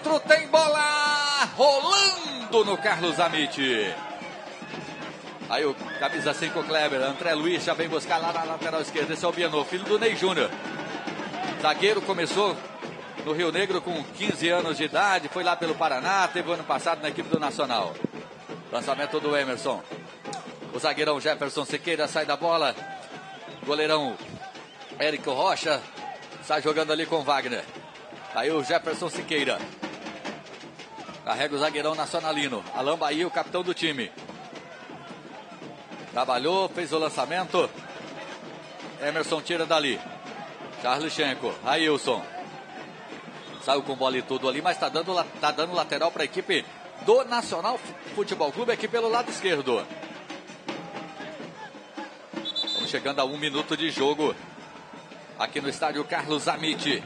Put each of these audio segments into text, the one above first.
árbitro, tem bola rolando no Carlos Amite. Aí o camisa 5 Kleber, André Luiz já vem buscar lá na lateral esquerda. Esse é o Biano, filho do Ney Júnior. Zagueiro começou no Rio Negro com 15 anos de idade, foi lá pelo Paraná, teve ano passado na equipe do Nacional. Lançamento do Emerson. O zagueirão Jefferson Siqueira sai da bola. Goleirão Érico Rocha sai jogando ali com Wagner. Aí o Jefferson Siqueira. Carrega o zagueirão nacionalino. Alain Bahia, o capitão do time. Trabalhou, fez o lançamento. Emerson tira dali. Charles Schenko. Ailson. Saiu com bola e tudo ali, mas está dando, tá dando lateral para a equipe do Nacional Futebol Clube aqui pelo lado esquerdo. Estamos chegando a um minuto de jogo aqui no estádio Carlos Amite.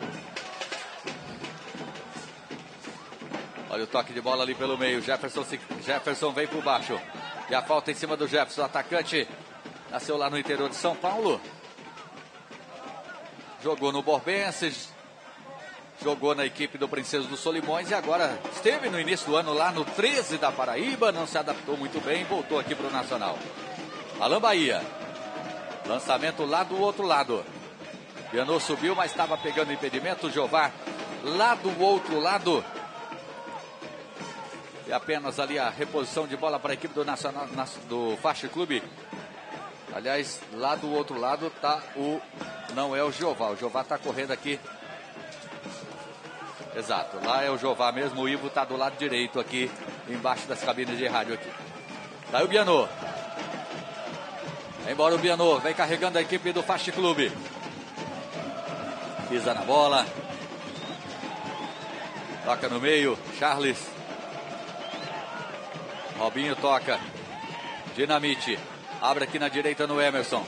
Olha o toque de bola ali pelo meio. Jefferson, Jefferson vem por baixo. E a falta em cima do Jefferson, atacante. Nasceu lá no interior de São Paulo. Jogou no Borbenses. Jogou na equipe do Princesa dos Solimões e agora esteve no início do ano lá no 13 da Paraíba. Não se adaptou muito bem. Voltou aqui para o Nacional. Alain Bahia. Lançamento lá do outro lado. Pianou subiu, mas estava pegando impedimento. Jová lá do outro lado. E apenas ali a reposição de bola para a equipe do Nacional do Faixa Clube. Aliás, lá do outro lado tá o. Não é o Jeová. O Jeová está correndo aqui. Exato, lá é o Jeová mesmo. O Ivo está do lado direito aqui, embaixo das cabines de rádio aqui. Tá o Bianô. Embora o Bianô, vem carregando a equipe do Fast Clube. Pisa na bola. Toca no meio, Charles. Robinho toca. Dinamite. Abre aqui na direita no Emerson.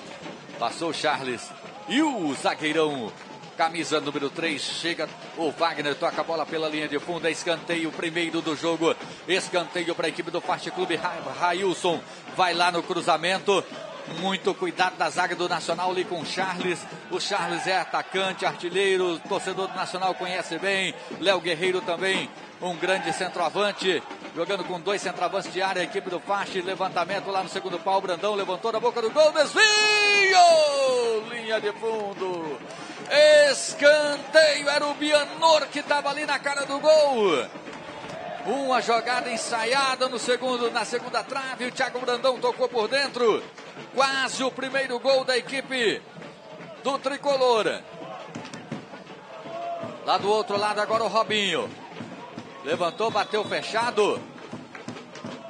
Passou o Charles. E o zagueirão. Camisa número 3. Chega o Wagner. Toca a bola pela linha de fundo. É escanteio primeiro do jogo. Escanteio para a equipe do Fast Clube. Railson vai lá no cruzamento. Muito cuidado da zaga do Nacional ali com o Charles. O Charles é atacante, artilheiro, torcedor do Nacional conhece bem. Léo Guerreiro também, um grande centroavante. Jogando com dois centroavantes de área, a equipe do Fache. Levantamento lá no segundo pau. Brandão levantou na boca do gol. Desvio! Linha de fundo. Escanteio. Era o Bianor que estava ali na cara do gol. Uma jogada ensaiada no segundo, na segunda trave. O Thiago Brandão tocou por dentro. Quase o primeiro gol da equipe do Tricolor. Lá do outro lado agora o Robinho. Levantou, bateu fechado.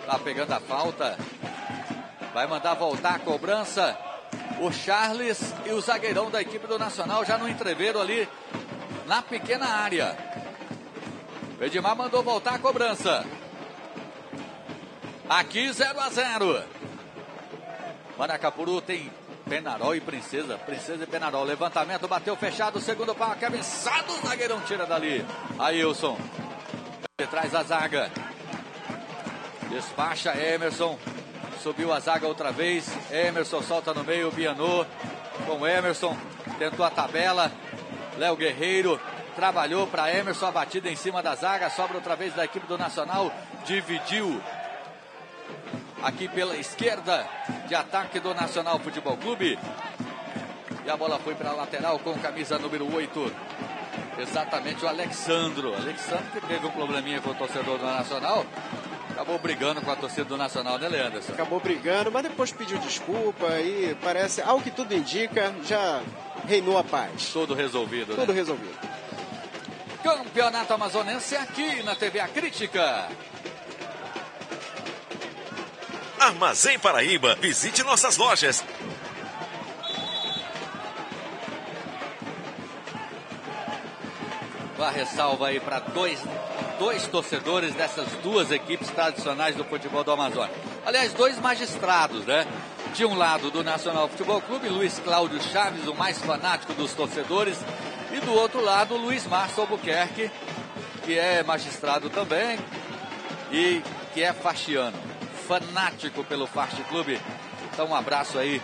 Tá pegando a falta. Vai mandar voltar a cobrança. O Charles e o zagueirão da equipe do Nacional já no entreveiro ali na pequena área. O Edmar mandou voltar a cobrança. Aqui 0 a 0. Manacapuru tem Penarol e Princesa. Princesa e Penarol. Levantamento, bateu fechado. Segundo pau, cabeçado. O zagueirão tira dali. Ailson. Traz a zaga. Despacha Emerson. Subiu a zaga outra vez. Emerson solta no meio. Bianô com Emerson. Tentou a tabela. Léo Guerreiro. Trabalhou para Emerson. A batida em cima da zaga. Sobra outra vez da equipe do Nacional. Dividiu aqui pela esquerda de ataque do Nacional Futebol Clube. E a bola foi para a lateral com camisa número 8. Exatamente o Alexandro. Alexandro que teve um probleminha com o torcedor do Nacional. Acabou brigando com a torcida do Nacional, né, Leandro? Acabou brigando, mas depois pediu desculpa e parece, ao que tudo indica, já reinou a paz. Tudo resolvido, Tudo né? resolvido. Campeonato Amazonense aqui na TV A Crítica. Armazém Paraíba, visite nossas lojas. Uma ressalva aí para dois, dois torcedores dessas duas equipes tradicionais do futebol do Amazonas. Aliás, dois magistrados, né? De um lado do Nacional Futebol Clube, Luiz Cláudio Chaves, o mais fanático dos torcedores. E do outro lado, Luiz Márcio Albuquerque, que é magistrado também e que é faxiano, fanático pelo Fast Clube. Então, um abraço aí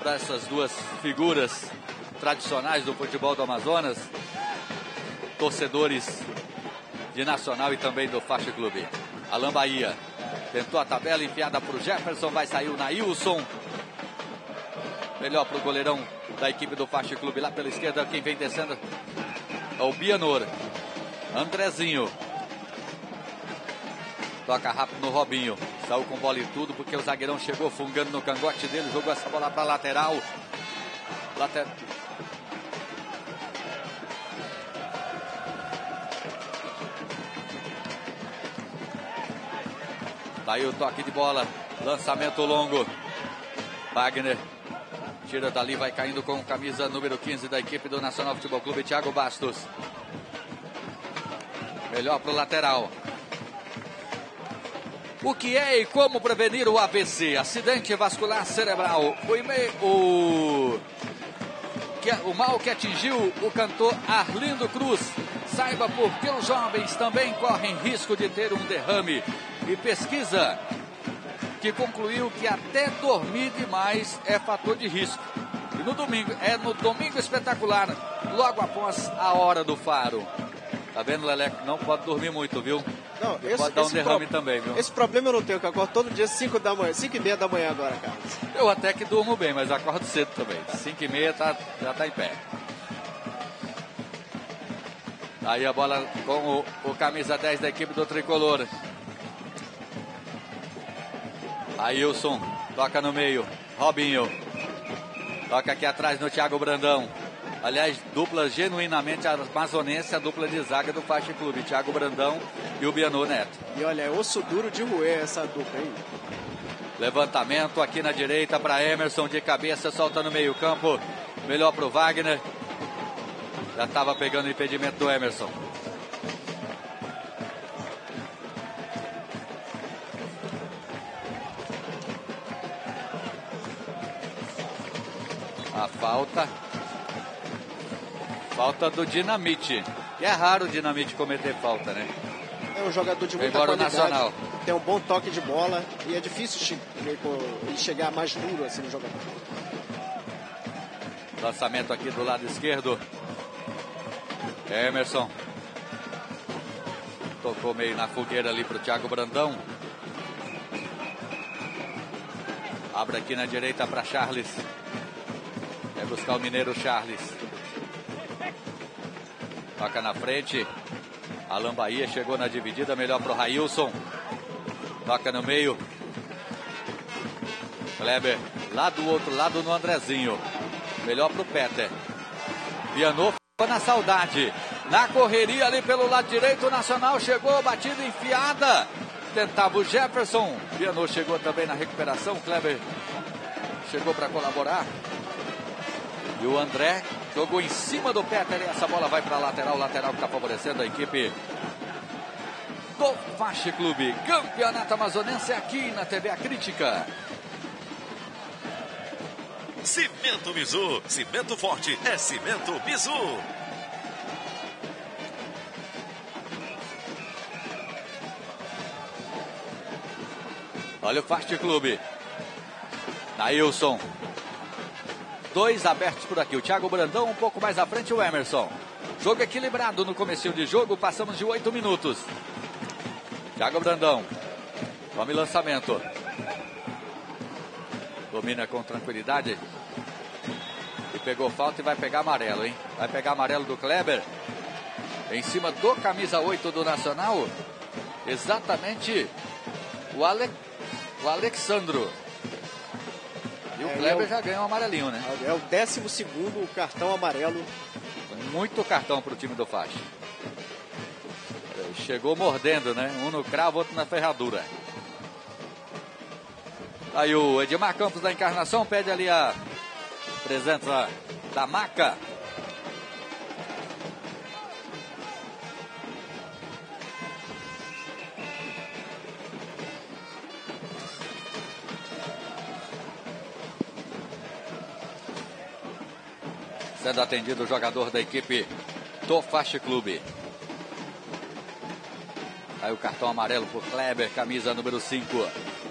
para essas duas figuras tradicionais do futebol do Amazonas torcedores de Nacional e também do Faixa Clube. Alan Bahia tentou a tabela enfiada para o Jefferson, vai sair o Nailson. Melhor para o goleirão da equipe do Faixa Clube lá pela esquerda, quem vem descendo é o Bianor. Andrezinho. Toca rápido no Robinho. Saiu com bola e tudo, porque o zagueirão chegou fungando no cangote dele. Jogou essa bola para lateral. Lateral. Aí o toque de bola. Lançamento longo. Wagner tira dali, vai caindo com camisa número 15 da equipe do Nacional Futebol Clube, Thiago Bastos. Melhor para o lateral. O que é e como prevenir o AVC? Acidente vascular cerebral. O, o, que, o mal que atingiu o cantor Arlindo Cruz. Saiba por que os jovens também correm risco de ter um derrame. E pesquisa que concluiu que até dormir demais é fator de risco. E no domingo, é no domingo espetacular, logo após a hora do faro. Tá vendo, Leleco? Não pode dormir muito, viu? Não, esse, pode dar um derrame pro... também, viu? Esse problema eu não tenho, que eu acordo todo dia 5 da manhã, 5 e meia da manhã agora, cara. Eu até que durmo bem, mas acordo cedo também. 5 e meia tá, já tá em pé. Aí a bola com o, o camisa 10 da equipe do Tricolor. Ailson toca no meio. Robinho. Toca aqui atrás no Thiago Brandão. Aliás, dupla genuinamente amazonense, a dupla de zaga do Faixa Clube. Thiago Brandão e o Bianô Neto. E olha, é osso duro de roer essa dupla aí. Levantamento aqui na direita para Emerson de cabeça, solta no meio campo. Melhor para o Wagner. Já estava pegando o impedimento do Emerson. A falta. Falta do Dinamite. E é raro o Dinamite cometer falta, né? É um jogador de muita qualidade. Nacional. Tem um bom toque de bola e é difícil ele chegar mais duro assim no jogador. Lançamento aqui do lado esquerdo. Emerson. Tocou meio na fogueira ali para o Thiago Brandão. Abre aqui na direita para Charles. Vai buscar o mineiro Charles. Toca na frente. Alan Bahia chegou na dividida. Melhor para o Railson. Toca no meio. Kleber lá do outro lado no Andrezinho. Melhor para o Peter. Pianou na saudade. Na correria ali pelo lado direito, o Nacional chegou, batida enfiada. Tentava o Jefferson. Pianou chegou também na recuperação. Kleber chegou para colaborar. E o André jogou em cima do Peter e essa bola vai para a lateral. Lateral que está favorecendo a equipe do Faixa Clube. Campeonato Amazonense aqui na TV A Crítica. Cimento Mizu. Cimento forte é Cimento Mizu. Olha o Fast Clube. Nailson. Dois abertos por aqui. O Thiago Brandão um pouco mais à frente o Emerson. Jogo equilibrado no começo de jogo. Passamos de oito minutos. Thiago Brandão. Tome lançamento. Domina com tranquilidade. E pegou falta e vai pegar amarelo, hein? Vai pegar amarelo do Kleber. Em cima do camisa 8 do Nacional. Exatamente o, Ale... o Alexandro. E o É, Kleber eu- já ganhou um amarelinho, né? É o 12 segundo cartão amarelo. Muito cartão para o time do Faixa. Chegou mordendo, né? Um no cravo, outro na ferradura. Aí o Edmar Campos da Encarnação pede ali a presença da maca. Sendo atendido o jogador da equipe Faixa Clube. Aí o cartão amarelo por Kleber, camisa número 5.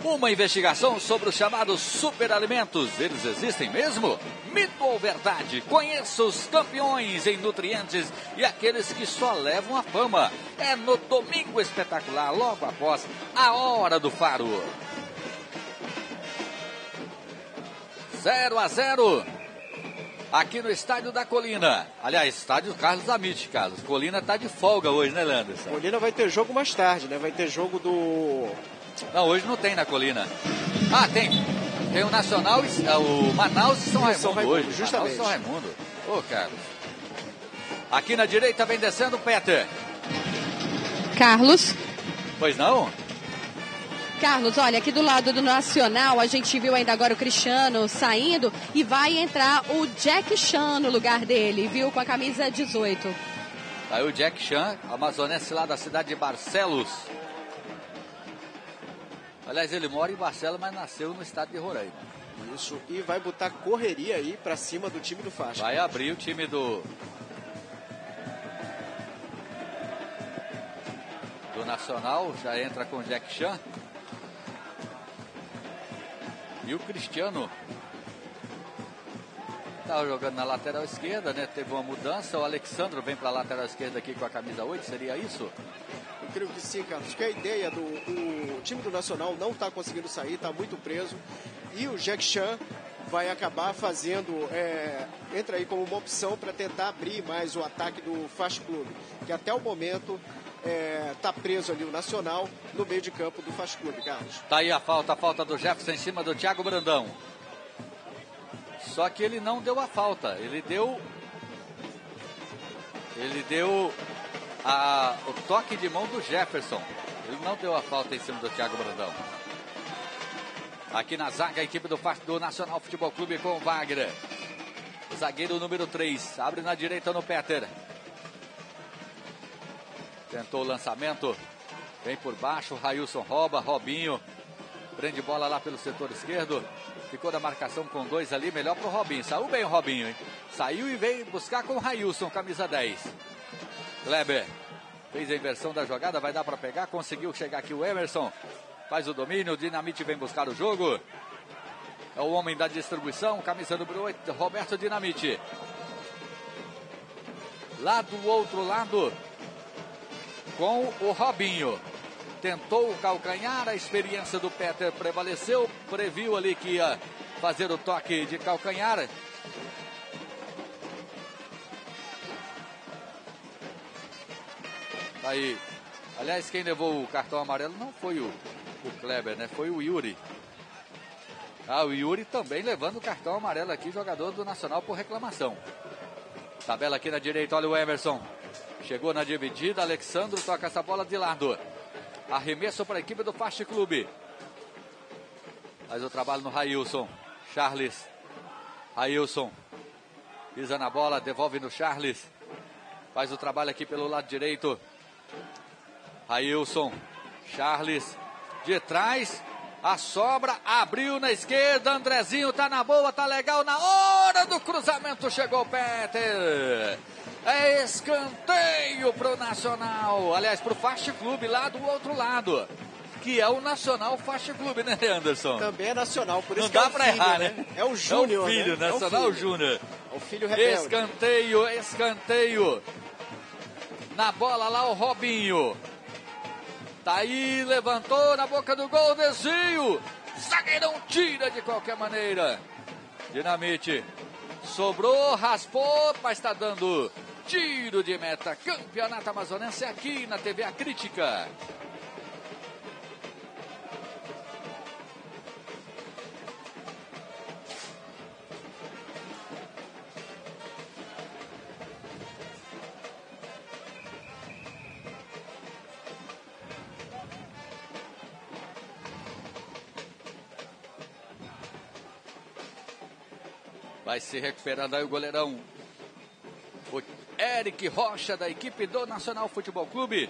Uma investigação sobre os chamados superalimentos. Eles existem mesmo? Mito ou verdade? Conheça os campeões em nutrientes e aqueles que só levam a fama. É no Domingo Espetacular, logo após a Hora do Faro. 0 a 0 aqui no Estádio da Colina. Aliás, Estádio Carlos Amit, Carlos. Colina tá de folga hoje, né, Leandro? Colina vai ter jogo mais tarde, né? Vai ter jogo do. Não, hoje não tem na Colina. Ah, tem. Tem o Nacional, é, o Manaus e São Raimundo, São Raimundo hoje. Justamente. Manaus e São Raimundo. Ô, oh, Carlos. Aqui na direita vem descendo o Peter. Carlos. Pois não? Carlos, olha, aqui do lado do Nacional, a gente viu ainda agora o Cristiano saindo e vai entrar o Jack Chan no lugar dele, viu? Com a camisa 18. Aí o Jack Chan, amazonense lá da cidade de Barcelos. Aliás, ele mora em Barcelos, mas nasceu no estado de Roraima. Isso, e vai botar correria aí pra cima do time do Faixa. Vai abrir o time do. Do Nacional, já entra com o Jack Chan. E o Cristiano estava jogando na lateral esquerda, né? Teve uma mudança. O Alexandro vem para a lateral esquerda aqui com a camisa 8, seria isso? Eu creio que sim, Carlos. Que a ideia do o time do Nacional não está conseguindo sair, está muito preso. E o Jack Chan vai acabar fazendo, é, entra aí como uma opção para tentar abrir mais o ataque do Fast Club, que até o momento é, tá preso ali o Nacional no meio de campo do Fast Clube, Carlos. Tá aí a falta, a falta do Jefferson em cima do Thiago Brandão. Só que ele não deu a falta, ele deu. Ele deu a, o toque de mão do Jefferson. Ele não deu a falta em cima do Thiago Brandão. Aqui na zaga, a equipe do, do Nacional Futebol Clube com o Wagner. Zagueiro número 3. Abre na direita no Peter. Tentou o lançamento. Vem por baixo. Railson rouba. Robinho. Prende bola lá pelo setor esquerdo. Ficou da marcação com dois ali. Melhor pro Robinho. Saiu bem o Robinho, hein? Saiu e veio buscar com o Railson, camisa 10. Kleber. Fez a inversão da jogada. Vai dar para pegar. Conseguiu chegar aqui o Emerson. Faz o domínio. Dinamite vem buscar o jogo. É o homem da distribuição. Camisa número 8. Roberto Dinamite. Lá do outro lado com o Robinho. Tentou o calcanhar, a experiência do Peter prevaleceu, previu ali que ia fazer o toque de calcanhar. Aí, aliás, quem levou o cartão amarelo não foi o, o Kleber, né? Foi o Yuri. Ah, o Yuri também levando o cartão amarelo aqui, jogador do Nacional por reclamação. Tabela aqui na direita, olha o Emerson. Chegou na dividida, Alexandro toca essa bola de lado. Arremesso para a equipe do Fast Clube. Faz o trabalho no Railson. Charles. Railson. Pisa na bola, devolve no Charles. Faz o trabalho aqui pelo lado direito. Railson. Charles. De trás. A sobra abriu na esquerda. Andrezinho tá na boa, tá legal. Na hora do cruzamento chegou o Peter. É escanteio pro Nacional. Aliás, pro Fast Clube lá do outro lado. Que é o Nacional Fast Clube, né, Anderson? Também é nacional, por isso Não dá é pra filho, errar, né? né? É o Júnior. É o filho, né? Nacional é o Júnior. É o filho rebelde. Escanteio, escanteio. Na bola lá o Robinho. Tá aí, levantou na boca do gol, desvio. Zagueirão tira de qualquer maneira. Dinamite. Sobrou, raspou, mas está dando Tiro de meta, campeonato amazonense aqui na TV A Crítica. Vai se recuperando aí o goleirão. Eric Rocha, da equipe do Nacional Futebol Clube.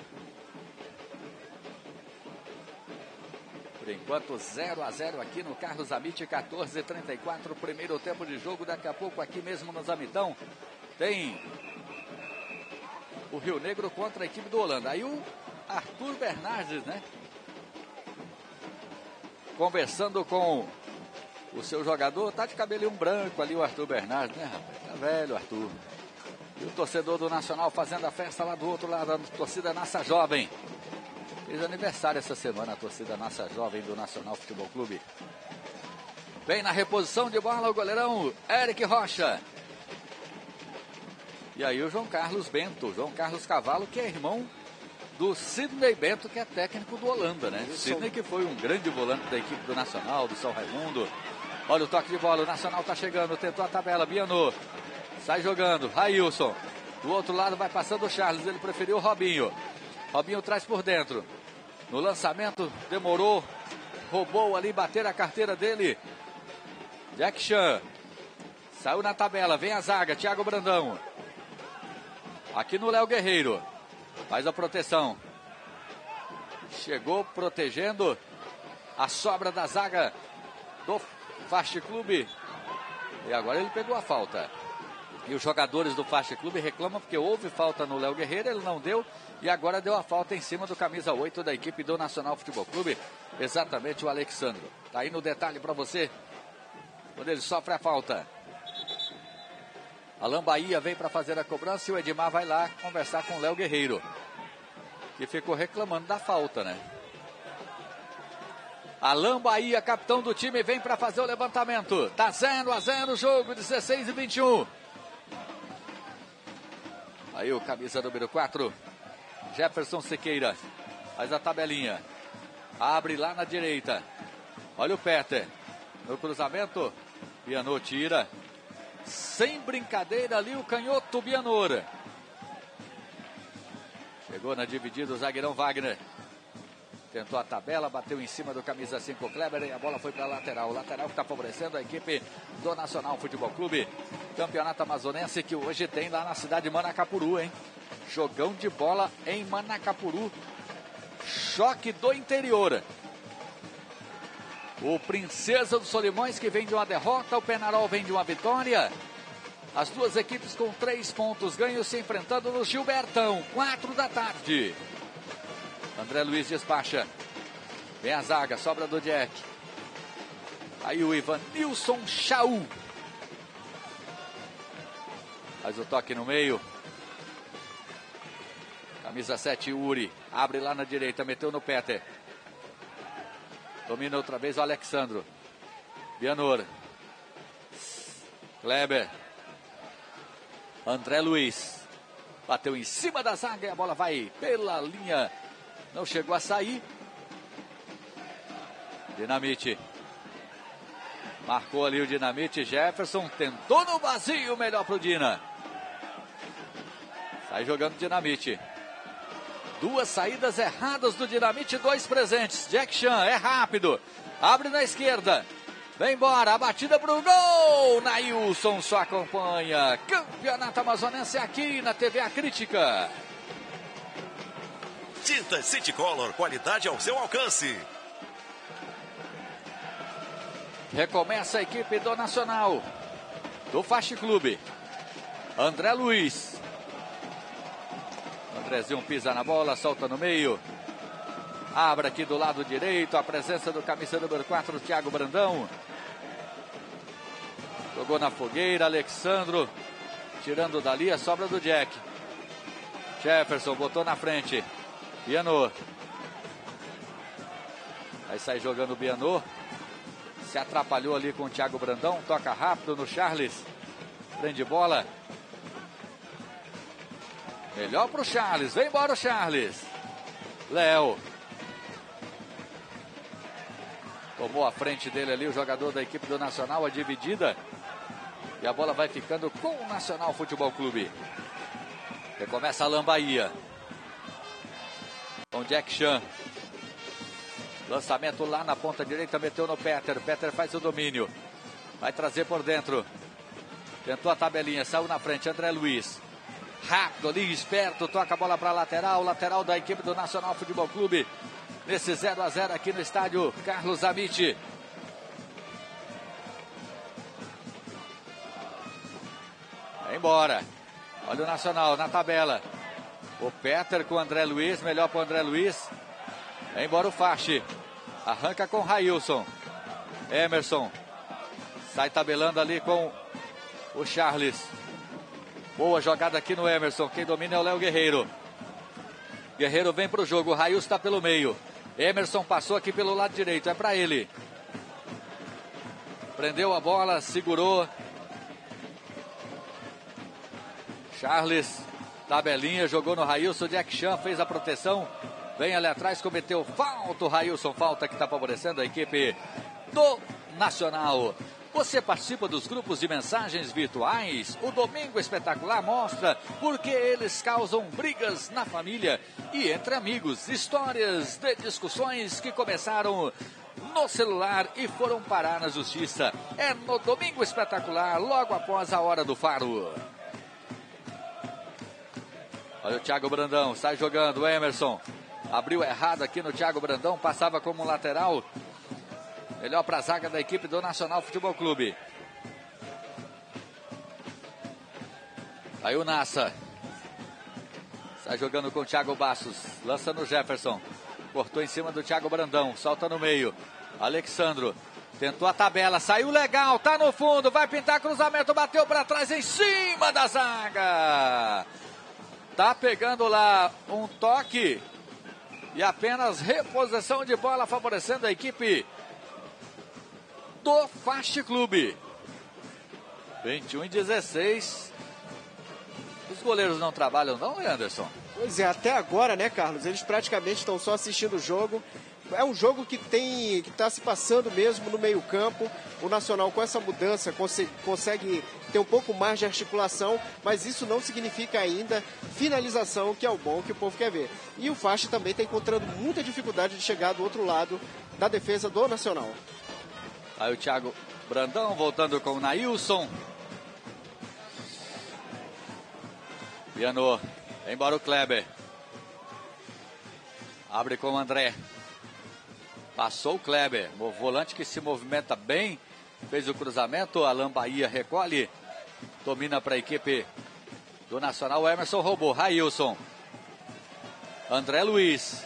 Por enquanto, 0 a 0 aqui no Carlos Amit, 14:34 primeiro tempo de jogo. Daqui a pouco, aqui mesmo no Zamitão, tem o Rio Negro contra a equipe do Holanda. Aí o Arthur Bernardes, né? conversando com o seu jogador. Tá de cabelinho branco ali o Arthur Bernardes, né, rapaz? Tá velho, Arthur. E o torcedor do Nacional fazendo a festa lá do outro lado, a torcida Nassa Jovem. Fez aniversário essa semana a torcida Nassa Jovem do Nacional Futebol Clube. Vem na reposição de bola o goleirão Eric Rocha. E aí o João Carlos Bento, João Carlos Cavalo, que é irmão do Sidney Bento, que é técnico do Holanda, né? Sidney que foi um grande volante da equipe do Nacional, do São Raimundo. Olha o toque de bola, o Nacional tá chegando, tentou a tabela, Biano. Sai jogando, Railson. Do outro lado vai passando o Charles, ele preferiu o Robinho. Robinho traz por dentro. No lançamento, demorou, roubou ali, bater a carteira dele. Jack Chan. Saiu na tabela, vem a zaga, Thiago Brandão. Aqui no Léo Guerreiro. Faz a proteção. Chegou protegendo a sobra da zaga do Fast Clube. E agora ele pegou a falta. E os jogadores do Fast Clube reclamam porque houve falta no Léo Guerreiro, ele não deu. E agora deu a falta em cima do camisa 8 da equipe do Nacional Futebol Clube. Exatamente o Alexandro. Tá aí no detalhe para você. Quando ele sofre a falta. Alain Bahia vem para fazer a cobrança e o Edmar vai lá conversar com o Léo Guerreiro. Que ficou reclamando da falta, né? Alain Bahia, capitão do time, vem para fazer o levantamento. Tá 0 a 0 o jogo, 16 e 21. Aí o camisa número 4, Jefferson Sequeira. Faz a tabelinha. Abre lá na direita. Olha o Peter. No cruzamento. Pianô tira. Sem brincadeira ali o canhoto Bianor. Chegou na dividida o zagueirão Wagner. Tentou a tabela, bateu em cima do camisa 5 Kleber e a bola foi para a lateral. O lateral que está favorecendo a equipe do Nacional Futebol Clube. Campeonato Amazonense que hoje tem lá na cidade de Manacapuru, hein? Jogão de bola em Manacapuru. Choque do interior. O Princesa dos Solimões que vem de uma derrota, o Penarol vem de uma vitória. As duas equipes com três pontos ganhos se enfrentando no Gilbertão, quatro da tarde. André Luiz despacha. Vem a zaga, sobra do Jack. Aí o Ivan Nilson Chau. Faz o toque no meio. Camisa 7, Uri. Abre lá na direita, meteu no Peter. Domina outra vez o Alexandro. Bianor. Kleber. André Luiz. Bateu em cima da zaga e a bola vai pela linha. Não chegou a sair. Dinamite. Marcou ali o Dinamite. Jefferson tentou no vazio. Melhor pro Dina. Sai jogando Dinamite. Duas saídas erradas do Dinamite, dois presentes. Jack Chan é rápido. Abre na esquerda. Vem embora, a batida pro gol. Nailson só acompanha. Campeonato Amazonense aqui na TV A Crítica. Tintas City Color, qualidade ao seu alcance. Recomeça a equipe do Nacional. Do Fast Clube. André Luiz. Andrezinho pisa na bola, solta no meio. Abre aqui do lado direito a presença do camisa número 4, Thiago Brandão. Jogou na fogueira, Alexandro. Tirando dali a sobra do Jack. Jefferson botou na frente. Bianô. Aí sai jogando o Bianô. Se atrapalhou ali com o Thiago Brandão. Toca rápido no Charles. Prende bola. Melhor pro Charles. Vem embora o Charles. Léo. Tomou a frente dele ali o jogador da equipe do Nacional, a dividida. E a bola vai ficando com o Nacional Futebol Clube. Recomeça a Lambaia. Com Jack Chan. Lançamento lá na ponta direita, meteu no Peter. Peter faz o domínio. Vai trazer por dentro. Tentou a tabelinha, saiu na frente. André Luiz rápido ali, esperto, toca a bola para lateral, lateral da equipe do Nacional Futebol Clube. Nesse 0 a 0 aqui no estádio Carlos Amite. Vai embora. Olha o Nacional na tabela. O Peter com o André Luiz, melhor para o André Luiz. Vai embora o Fache. Arranca com Railson. Emerson. Sai tabelando ali com o Charles. Boa jogada aqui no Emerson. Quem domina é o Léo Guerreiro. Guerreiro vem para o jogo. O Railson está pelo meio. Emerson passou aqui pelo lado direito. É para ele. Prendeu a bola, segurou. Charles, tabelinha, jogou no Railson. Jack Chan fez a proteção. Vem ali atrás, cometeu falta. O Railson, falta que está favorecendo a equipe do Nacional. Você participa dos grupos de mensagens virtuais? O Domingo Espetacular mostra porque eles causam brigas na família e entre amigos. Histórias de discussões que começaram no celular e foram parar na justiça. É no Domingo Espetacular, logo após a hora do faro. Olha o Thiago Brandão, sai jogando, o Emerson. Abriu errado aqui no Thiago Brandão, passava como lateral. Melhor para a zaga da equipe do Nacional Futebol Clube. Aí o Nassa. Sai jogando com o Thiago Bastos. Lança no Jefferson. Cortou em cima do Thiago Brandão. Solta no meio. Alexandro. Tentou a tabela. Saiu legal. Tá no fundo. Vai pintar cruzamento. Bateu para trás em cima da zaga. Tá pegando lá um toque. E apenas reposição de bola favorecendo a equipe do Fast Clube. 21 e 16. Os goleiros não trabalham não, Anderson? Pois é, até agora, né, Carlos? Eles praticamente estão só assistindo o jogo. É um jogo que tem que está se passando mesmo no meio campo. O Nacional com essa mudança consegue, consegue ter um pouco mais de articulação, mas isso não significa ainda finalização, que é o bom que o povo quer ver. E o Fast também está encontrando muita dificuldade de chegar do outro lado da defesa do Nacional. Aí o Thiago Brandão voltando com o Nailson. Piano. Embora o Kleber. Abre com o André. Passou o Kleber. O volante que se movimenta bem. Fez o cruzamento. Alan Bahia recolhe. Domina para a equipe do Nacional. Emerson roubou. Railson. André Luiz.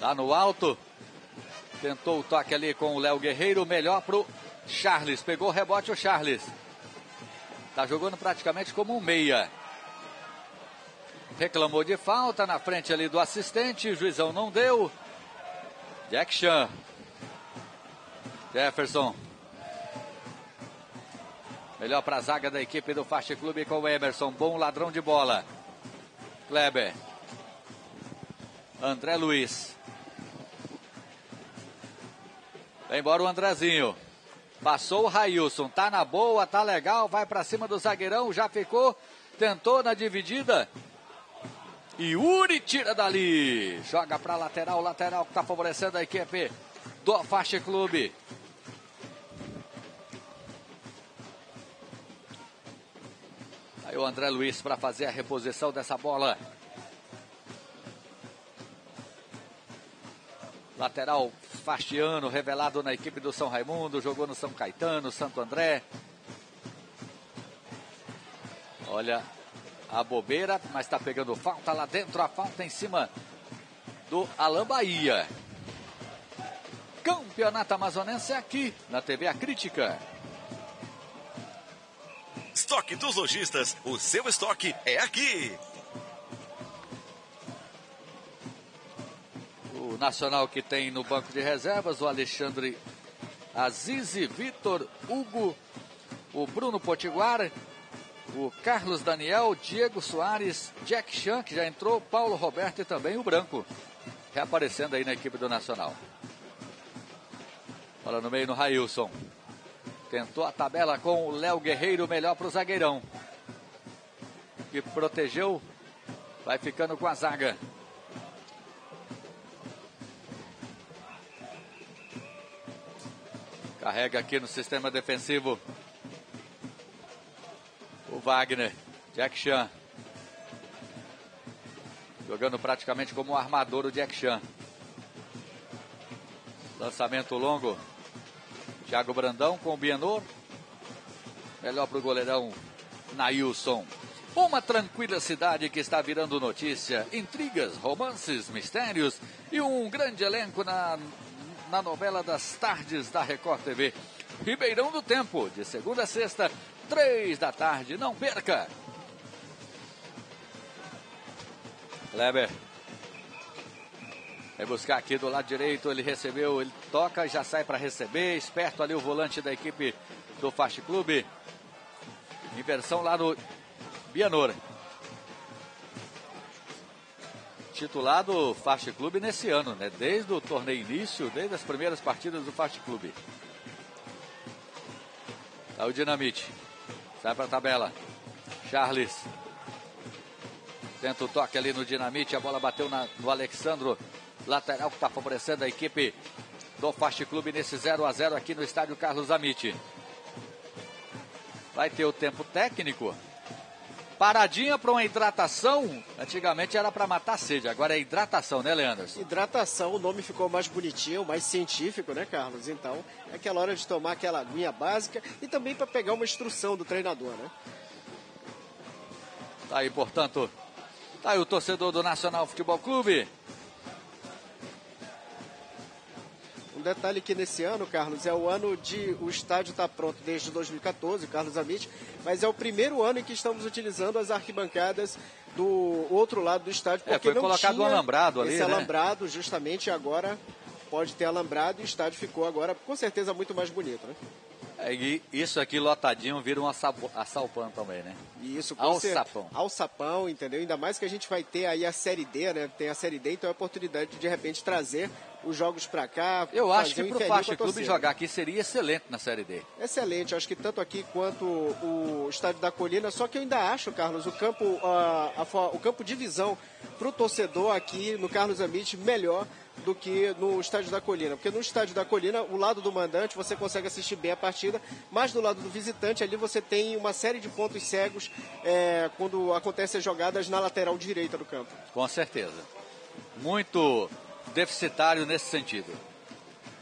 Lá no alto. Tentou o toque ali com o Léo Guerreiro. Melhor pro Charles. Pegou o rebote o Charles. Tá jogando praticamente como um meia. Reclamou de falta na frente ali do assistente. O juizão não deu. Jack Chan. Jefferson. Melhor para a zaga da equipe do Fast Clube com o Emerson. Bom ladrão de bola. Kleber. André Luiz. Vai embora o Andrezinho. Passou o Railson. Tá na boa, tá legal. Vai para cima do zagueirão. Já ficou. Tentou na dividida. E Uri tira dali. Joga para lateral. Lateral que tá favorecendo a equipe do Faixa Clube. Aí o André Luiz para fazer a reposição dessa bola. Lateral Fastiano, revelado na equipe do São Raimundo, jogou no São Caetano, Santo André. Olha a bobeira, mas está pegando falta lá dentro, a falta em cima do Alan Bahia. Campeonato Amazonense é aqui, na TV A Crítica. Estoque dos lojistas, o seu estoque é aqui. O Nacional que tem no banco de reservas o Alexandre Azizi, Vitor, Hugo, o Bruno Potiguar, o Carlos Daniel, Diego Soares, Jack Chan, que já entrou, Paulo Roberto e também o Branco, reaparecendo aí na equipe do Nacional. Bola no meio no Railson. Tentou a tabela com o Léo Guerreiro, melhor para o zagueirão. Que protegeu, vai ficando com a zaga. Carrega aqui no sistema defensivo. O Wagner. Jack Chan. Jogando praticamente como um armador o Jack Chan. Lançamento longo. Thiago Brandão com o Bienor. Melhor para o goleirão Nailson. Uma tranquila cidade que está virando notícia. Intrigas, romances, mistérios e um grande elenco na na novela das tardes da Record TV. Ribeirão do Tempo, de segunda a sexta, três da tarde. Não perca! Kleber. Vai buscar aqui do lado direito, ele recebeu, ele toca já sai para receber. Esperto ali o volante da equipe do Fast Clube. Inversão lá no Bianor. Titulado Fast Clube nesse ano, né? Desde o torneio início, desde as primeiras partidas do Fast Clube. Tá o Dinamite. Sai para a tabela. Charles. Tenta o toque ali no Dinamite. A bola bateu na, no Alexandro. Lateral que está favorecendo a equipe do Fast Clube nesse 0 a 0 aqui no estádio Carlos Amite. Vai ter o tempo técnico. Paradinha para uma hidratação. Antigamente era para matar a sede, agora é hidratação, né, Leandro? Hidratação, o nome ficou mais bonitinho, mais científico, né, Carlos? Então, é aquela hora de tomar aquela aguinha básica e também para pegar uma instrução do treinador, né? Tá aí, portanto, tá aí o torcedor do Nacional Futebol Clube. Detalhe que nesse ano, Carlos, é o ano de o estádio está pronto desde 2014, Carlos Amit, mas é o primeiro ano em que estamos utilizando as arquibancadas do outro lado do estádio. É, porque é, foi não colocado tinha um alambrado ali, esse né? alambrado justamente agora pode ter alambrado e o estádio ficou agora com certeza muito mais bonito, né? É, e isso aqui lotadinho vira um assalpão também, né? Isso, com Ao sapão. Ao sapão, entendeu? Ainda mais que a gente vai ter aí a Série D, né? Tem a Série D, então é a oportunidade de de repente trazer os jogos pra cá. Eu acho que um pro inferninho Fast com a Clube jogar aqui seria excelente na Série D. Excelente, acho que tanto aqui quanto o estádio da Colina, só que eu ainda acho, Carlos, o campo, a fo- o campo de visão para o torcedor aqui no Carlos Amit melhor do que no estádio da Colina, porque no estádio da Colina, o lado do mandante você consegue assistir bem a partida, mas do lado do visitante ali você tem uma série de pontos cegos é, quando acontecem as jogadas na lateral direita do campo. Com certeza. Muito deficitário nesse sentido.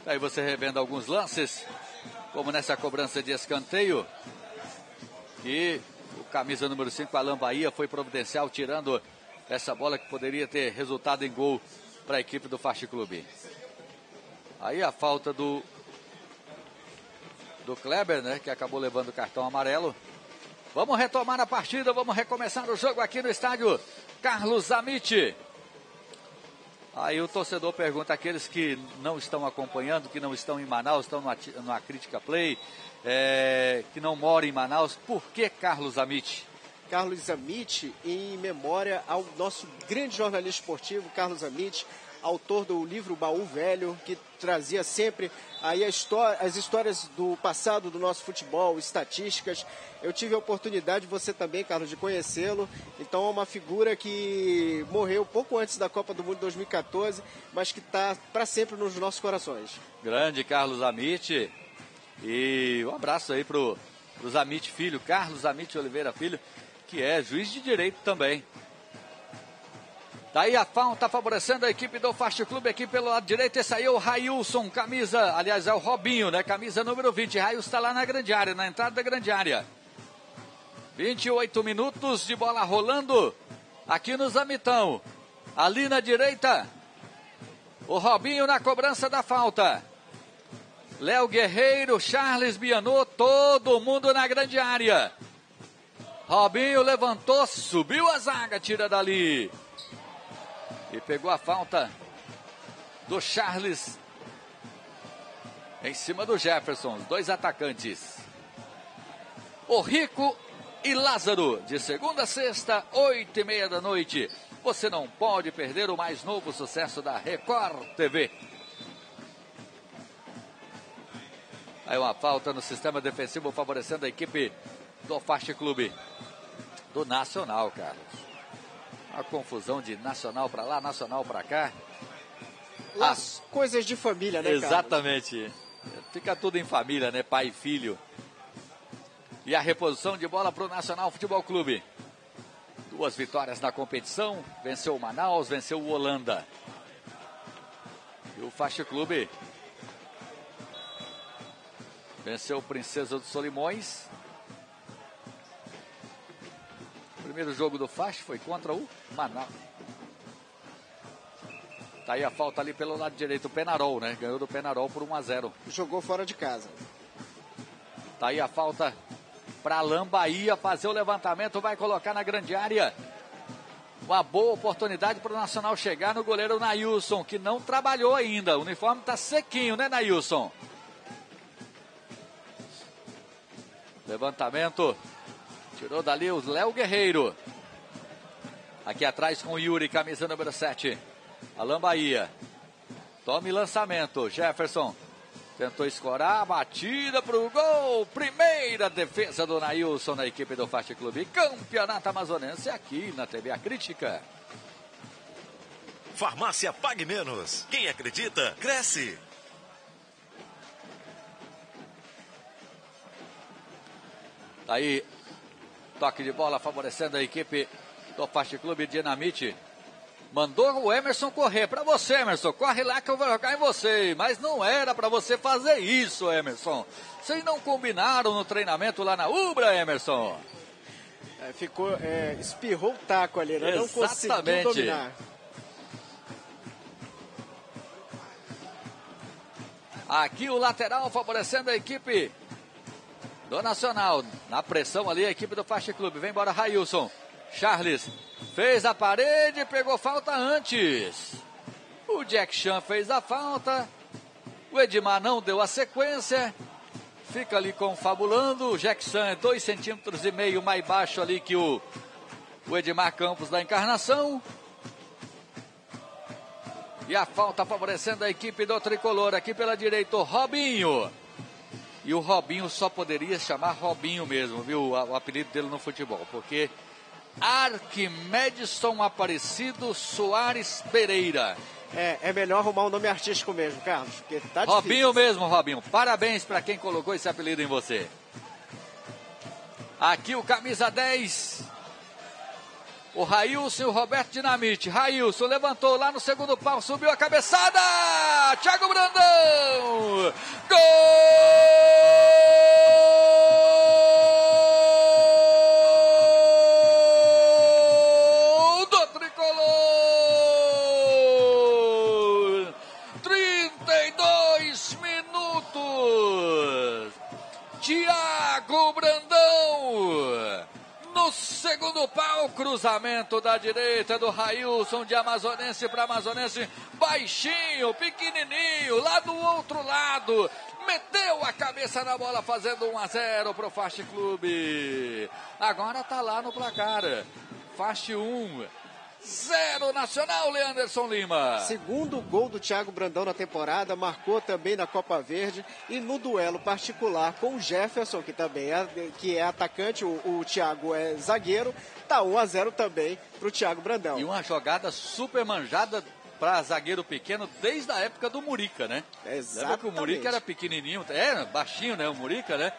Aí você revendo alguns lances, como nessa cobrança de escanteio, que o camisa número 5, Alan Bahia, foi providencial, tirando essa bola que poderia ter resultado em gol para a equipe do Fast Clube. Aí a falta do do Kleber, né, que acabou levando o cartão amarelo. Vamos retomar a partida, vamos recomeçar o jogo aqui no estádio Carlos Amite. Aí o torcedor pergunta aqueles que não estão acompanhando, que não estão em Manaus, estão ti- numa crítica play, é, que não moram em Manaus, por que Carlos Amite? Carlos Amit, em memória ao nosso grande jornalista esportivo, Carlos Amit, autor do livro Baú Velho, que trazia sempre aí a histó- as histórias do passado do nosso futebol, estatísticas. Eu tive a oportunidade, você também, Carlos, de conhecê-lo. Então é uma figura que morreu pouco antes da Copa do Mundo de 2014, mas que está para sempre nos nossos corações. Grande Carlos Amite. E um abraço aí pro, pros Amite Filho, Carlos Amite Oliveira Filho, que é juiz de direito também. Daí a falta favorecendo a equipe do Fast Clube aqui pelo lado direito. Esse aí é o Railson, camisa, aliás, é o Robinho, né? Camisa número 20. Railson está lá na grande área, na entrada da grande área. 28 minutos de bola rolando aqui no Zamitão. Ali na direita, o Robinho na cobrança da falta. Léo Guerreiro, Charles Bianot, todo mundo na grande área. Robinho levantou, subiu a zaga, tira dali. E pegou a falta do Charles em cima do Jefferson, dois atacantes. O Rico e Lázaro, de segunda a sexta, oito e meia da noite. Você não pode perder o mais novo sucesso da Record TV. Aí uma falta no sistema defensivo favorecendo a equipe do Fast Clube do Nacional, Carlos. A confusão de Nacional para lá, Nacional para cá. As coisas de família, né, Carlos? Exatamente. Fica tudo em família, né? Pai e filho. E a reposição de bola para o Nacional Futebol Clube. Duas vitórias na competição. Venceu o Manaus, venceu o Holanda. E o Faixa Clube venceu o Princesa dos Solimões. Primeiro jogo do Faixa foi contra o Manaus. Tá aí a falta ali pelo lado direito, o Penarol, né? Ganhou do Penarol por 1 a 0. Jogou fora de casa. Tá aí a falta para Alain Bahia fazer o levantamento, vai colocar na grande área. Uma boa oportunidade para o Nacional chegar no goleiro Nailson, que não trabalhou ainda. O uniforme está sequinho, né, Nailson? Levantamento. Tirou dali o Léo Guerreiro. Aqui atrás com o Yuri, camisa número 7. Alain Bahia. Tome lançamento. Jefferson. Tentou escorar, batida para o gol. Primeira defesa do Nailson na equipe do Fast Clube. Campeonato Amazonense aqui na TV A Crítica. Farmácia Pague Menos. Quem acredita, cresce. Aí, toque de bola favorecendo a equipe do Fast Clube Dinamite. Mandou o Emerson correr. Para você, Emerson. Corre lá que eu vou jogar em você. Mas não era para você fazer isso, Emerson. Vocês não combinaram no treinamento lá na Ubra, Emerson? É, ficou, é, espirrou o taco ali, né? não conseguiu dominar. Aqui o lateral favorecendo a equipe do Nacional. Na pressão ali, a equipe do Fast Clube. Vem embora, Railson. Charles fez a parede, pegou falta antes. O Jack Chan fez a falta. O Edmar não deu a sequência. Fica ali confabulando. O Jack Chan é dois centímetros e meio mais baixo ali que o, o Edmar Campos da Encarnação. E a falta favorecendo a equipe do Tricolor. Aqui pela direita, o Robinho. E o Robinho só poderia chamar Robinho mesmo, viu? O, apelido dele no futebol. Porque Arquimedson Aparecido Soares Pereira. É, é melhor arrumar um nome artístico mesmo, Carlos, porque tá Robinho difícil. mesmo, Robinho. Parabéns para quem colocou esse apelido em você. Aqui o camisa 10. O Railson e o Roberto Dinamite. Railson levantou lá no segundo pau, subiu a cabeçada. Thiago Brandão. Gol cruzamento da direita do Railson de Amazonense para Amazonense, baixinho, pequenininho, lá do outro lado, meteu a cabeça na bola fazendo 1 a 0 pro Fast Clube. Agora tá lá no placar. Fast 1, 0 Nacional, Leanderson Lima. Segundo gol do Thiago Brandão na temporada, marcou também na Copa Verde e no duelo particular com o Jefferson, que também é, que é atacante, o, o Thiago é zagueiro, tá 1 a 0 também pro Thiago Brandão. E uma jogada super manjada para zagueiro pequeno desde a época do Murica, né? Exatamente. Lembra que o Murica era pequenininho, é, baixinho, né, o Murica, né?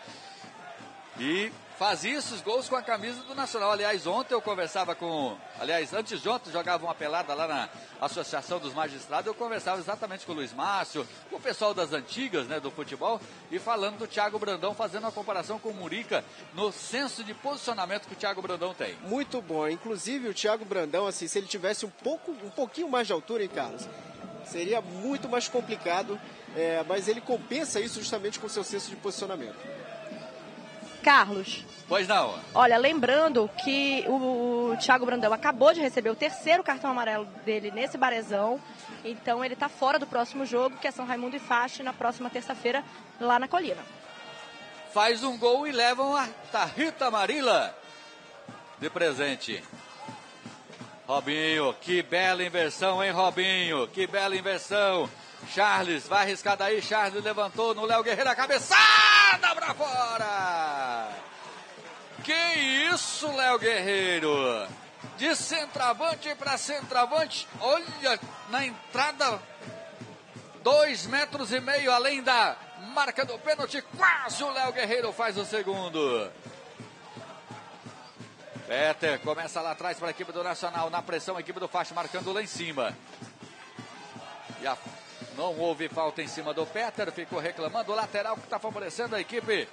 E fazia esses gols com a camisa do Nacional. Aliás, ontem eu conversava com. Aliás, antes de ontem jogava uma pelada lá na Associação dos Magistrados. Eu conversava exatamente com o Luiz Márcio, com o pessoal das antigas, né, do futebol, e falando do Thiago Brandão, fazendo uma comparação com o Murica no senso de posicionamento que o Thiago Brandão tem. Muito bom. Inclusive o Thiago Brandão, assim, se ele tivesse um pouco, um pouquinho mais de altura, hein, Carlos? Seria muito mais complicado, é, mas ele compensa isso justamente com seu senso de posicionamento. Carlos, Pois não. olha, lembrando que o Thiago Brandão acabou de receber o terceiro cartão amarelo dele nesse Barezão. Então ele tá fora do próximo jogo, que é São Raimundo e Faixa, na próxima terça-feira, lá na Colina. Faz um gol e levam a Tarrita Marila de presente. Robinho, que bela inversão, hein, Robinho? Que bela inversão. Charles, vai arriscar daí. Charles levantou no Léo Guerreiro, a cabeçada pra fora. Que isso, Léo Guerreiro? De centroavante para centroavante. Olha, na entrada, dois metros e meio além da marca do pênalti. Quase o Léo Guerreiro faz o segundo. Peter começa lá atrás para a equipe do Nacional. Na pressão, a equipe do Faixa marcando lá em cima. E a, não houve falta em cima do Peter. Ficou reclamando. O lateral que está favorecendo a equipe.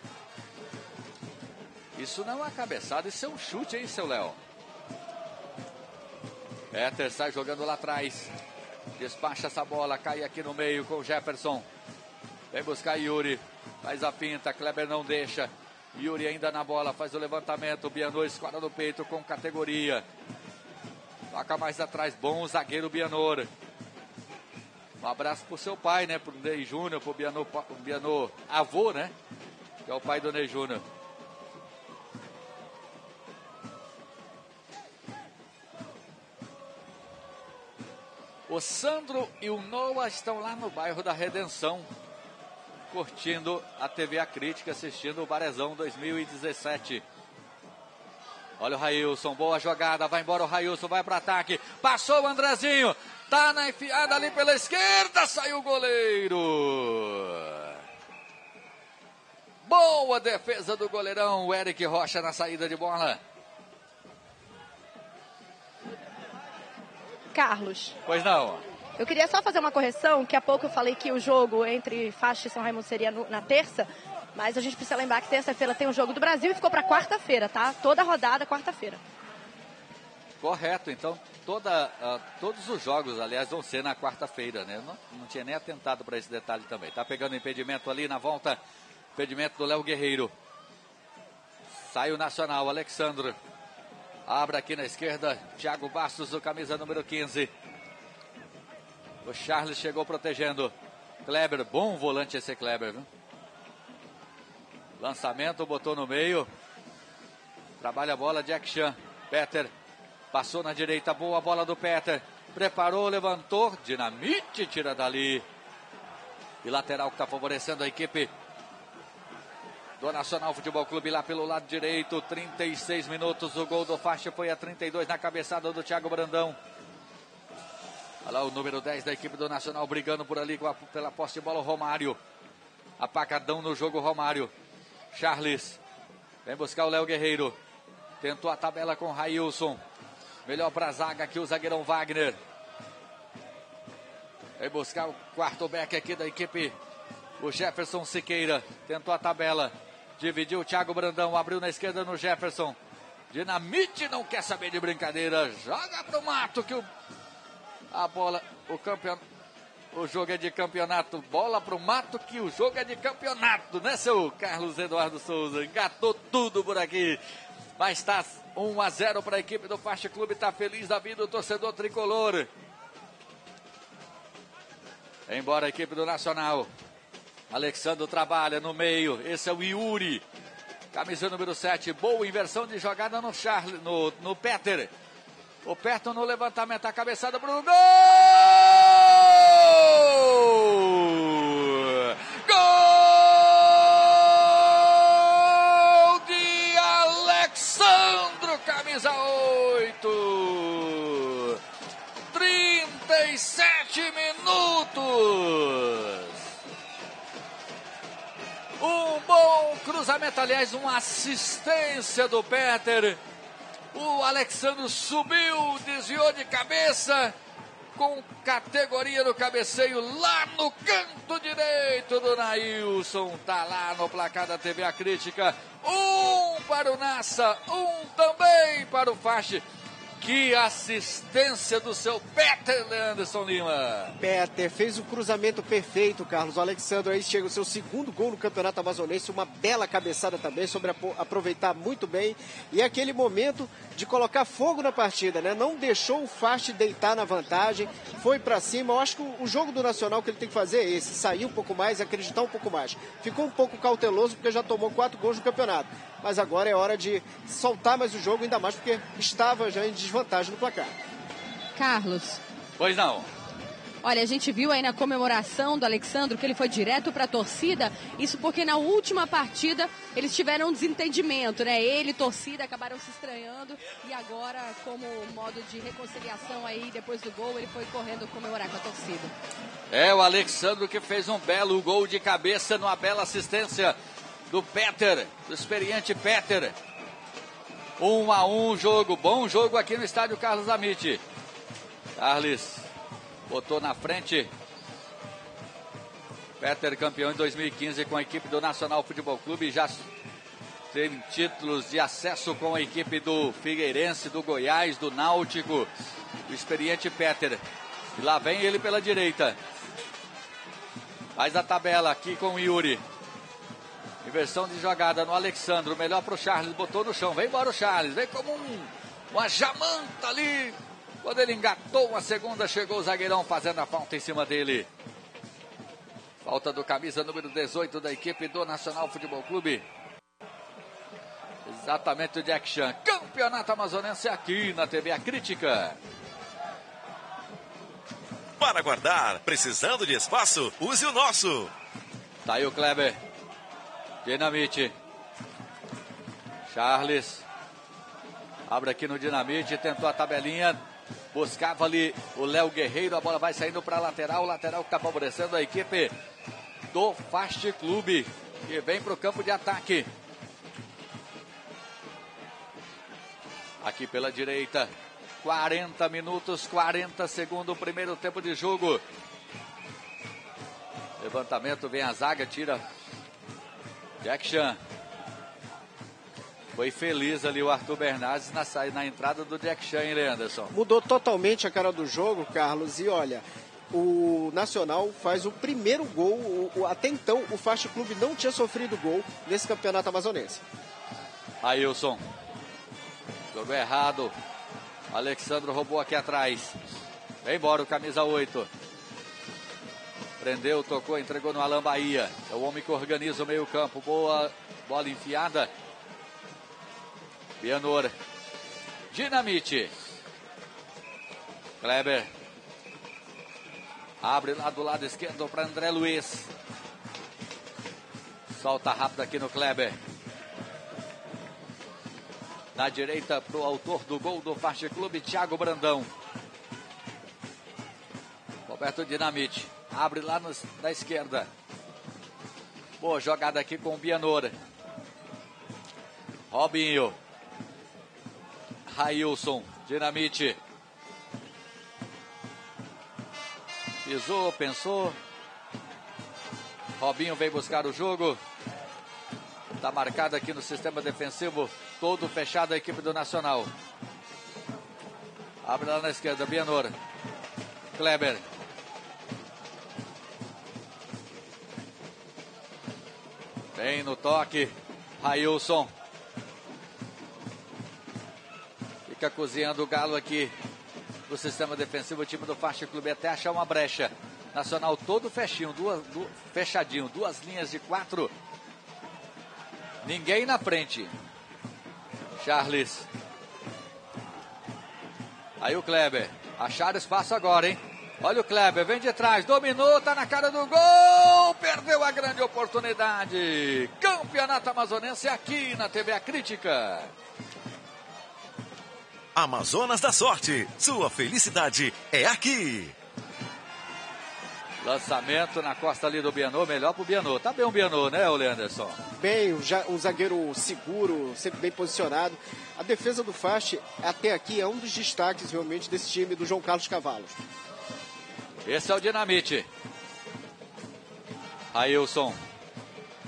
Isso não é uma cabeçada, isso é um chute, hein, seu Léo? Peter sai jogando lá atrás. Despacha essa bola, cai aqui no meio com o Jefferson. Vem buscar Yuri. Faz a pinta, Kleber não deixa. Yuri ainda na bola, faz o levantamento. Bianor escora no peito com categoria. Toca mais atrás, bom zagueiro Bianor. Um abraço pro seu pai, né? Pro Ney Júnior, pro Bianor avô, né? Que é o pai do Ney Júnior. O Sandro e o Noah estão lá no bairro da Redenção, curtindo a TV A Crítica, assistindo o Barezão 2017. Olha o Railson, boa jogada, vai embora o Railson, vai para ataque, passou o Andrezinho, tá na enfiada ali pela esquerda, saiu o goleiro. Boa defesa do goleirão, Eric Rocha na saída de bola. Carlos. Pois não. Eu queria só fazer uma correção, que há pouco eu falei que o jogo entre Faixa e São Raimundo seria no, na terça, mas a gente precisa lembrar que terça-feira tem o jogo do Brasil e ficou para quarta-feira, tá? Toda rodada quarta-feira. Correto, então toda, uh, todos os jogos, aliás, vão ser na quarta-feira, né? Não, não tinha nem atentado para esse detalhe também. Tá pegando impedimento ali na volta, impedimento do Léo Guerreiro. Sai o Nacional, Alexandre. Abre aqui na esquerda, Thiago Bastos, o camisa número 15. O Charles chegou protegendo. Kleber, bom volante esse Kleber, viu? Lançamento, botou no meio. Trabalha a bola, Jack Chan. Peter passou na direita, boa bola do Peter. Preparou, levantou, dinamite, tira dali. E lateral que está favorecendo a equipe do Nacional Futebol Clube lá pelo lado direito. 36 minutos. O gol do Faixa foi a 32 na cabeçada do Thiago Brandão. Olha lá o número 10 da equipe do Nacional brigando por ali a, pela posse de bola. O Romário. Apacadão no jogo, Romário. Charles. Vem buscar o Léo Guerreiro. Tentou a tabela com o Railson. Melhor para a zaga aqui o zagueirão Wagner. Vem buscar o quarto back aqui da equipe. O Jefferson Siqueira. Tentou a tabela. Dividiu o Thiago Brandão, abriu na esquerda no Jefferson. Dinamite não quer saber de brincadeira. Joga pro mato que o, a bola, o campeão, o jogo é de campeonato. Bola pro mato que o jogo é de campeonato, né, seu Carlos Eduardo Souza? Engatou tudo por aqui. Mas está 1 a 0 para a equipe do Faixa Clube. Está feliz da vida o torcedor tricolor. Embora a equipe do Nacional. Alexandre trabalha no meio. Esse é o Yuri. Camisa número 7. Boa inversão de jogada no Charles, no, no Peter. O Peter no levantamento, a cabeçada para o! Gol cruzamento, aliás, uma assistência do Peter. O Alexandre subiu, desviou de cabeça, com categoria no cabeceio lá no canto direito do Nailson. Tá lá no placar da TV A Crítica. Um para o Nassa, um também para o Faixe. Que assistência do seu Peter, Anderson Lima. Peter fez o cruzamento perfeito, Carlos. O Alexandre aí chega o seu segundo gol no Campeonato Amazonense. Uma bela cabeçada também, sobre aproveitar muito bem. E aquele momento de colocar fogo na partida, né? Não deixou o Fast deitar na vantagem, foi para cima. Eu acho que o jogo do Nacional que ele tem que fazer é esse: sair um pouco mais, acreditar um pouco mais. Ficou um pouco cauteloso porque já tomou quatro gols no campeonato. Mas agora é hora de soltar mais o jogo, ainda mais porque estava já em desvantagem no placar. Carlos. Pois não. Olha, a gente viu aí na comemoração do Alexandre que ele foi direto para a torcida. Isso porque na última partida eles tiveram um desentendimento, né? Ele e torcida acabaram se estranhando e agora, como modo de reconciliação aí depois do gol, ele foi correndo comemorar com a torcida. É o Alexandre que fez um belo gol de cabeça numa bela assistência do Peter, do experiente Peter. Um a um jogo, bom jogo aqui no estádio Carlos Amite. Carlos botou na frente. Peter campeão em 2015 com a equipe do Nacional Futebol Clube, já tem títulos de acesso com a equipe do Figueirense, do Goiás, do Náutico. O experiente Peter E lá vem ele pela direita. Faz a tabela aqui com o Yuri. Inversão de jogada no Alexandro. Melhor pro Charles. Botou no chão. Vem embora o Charles. Vem como um, uma jamanta ali. Quando ele engatou uma segunda, chegou o zagueirão fazendo a falta em cima dele. Falta do camisa número 18 da equipe do Nacional Futebol Clube. Exatamente o Jack Chan. Campeonato Amazonense aqui na TV A Crítica. Para guardar, precisando de espaço, use o nosso. Tá aí o Kleber. Dinamite. Charles. Abre aqui no Dinamite, tentou a tabelinha. Buscava ali o Léo Guerreiro. A bola vai saindo para lateral. Lateral que está favorecendo a equipe do Fast Clube. Que vem para o campo de ataque. Aqui pela direita. 40 minutos, 40 segundos, primeiro tempo de jogo. Levantamento, vem a zaga, tira. Jack Chan. Foi feliz ali o Arthur Bernardes na, na entrada do Jack Chan, hein, Anderson? Mudou totalmente a cara do jogo, Carlos. E olha, o Nacional faz o primeiro gol. O, até então, o Fast Clube não tinha sofrido gol nesse campeonato amazonense. Ailson. Jogou errado. Alexandre roubou aqui atrás. Vem embora o camisa 8. Prendeu, tocou, entregou no Alan Bahia. É o homem que organiza o meio campo. Boa bola enfiada. Bianor. Dinamite. Kleber. Abre lá do lado esquerdo para André Luiz. Solta rápido aqui no Kleber. Na direita para o autor do gol do Fast Clube, Thiago Brandão. Roberto Dinamite. Abre lá no, da esquerda. Boa jogada aqui com o Bianor. Robinho. Railson. Dinamite. Pisou, pensou. Robinho vem buscar o jogo. Está marcado aqui no sistema defensivo todo fechado a equipe do Nacional. Abre lá na esquerda, Bianor. Kleber. Vem no toque. Railson. Fica cozinhando o galo aqui do sistema defensivo, o time do Faixa Clube até achar uma brecha. Nacional todo fechinho, duas, fechadinho, duas linhas de quatro. Ninguém na frente. Charles. Aí o Kleber. Acharam espaço agora, hein? Olha o Kleber, vem de trás, dominou, tá na cara do gol, perdeu a grande oportunidade. Campeonato Amazonense aqui na TV A Crítica. Amazonas da Sorte, sua felicidade é aqui. Lançamento na costa ali do Bianô, melhor pro Bianô. Tá bem o Bianô, né, o Leanderson? Bem, um zagueiro seguro, sempre bem posicionado. A defesa do Fast até aqui é um dos destaques realmente desse time do João Carlos Cavalos. Esse é o Dinamite. Ailson.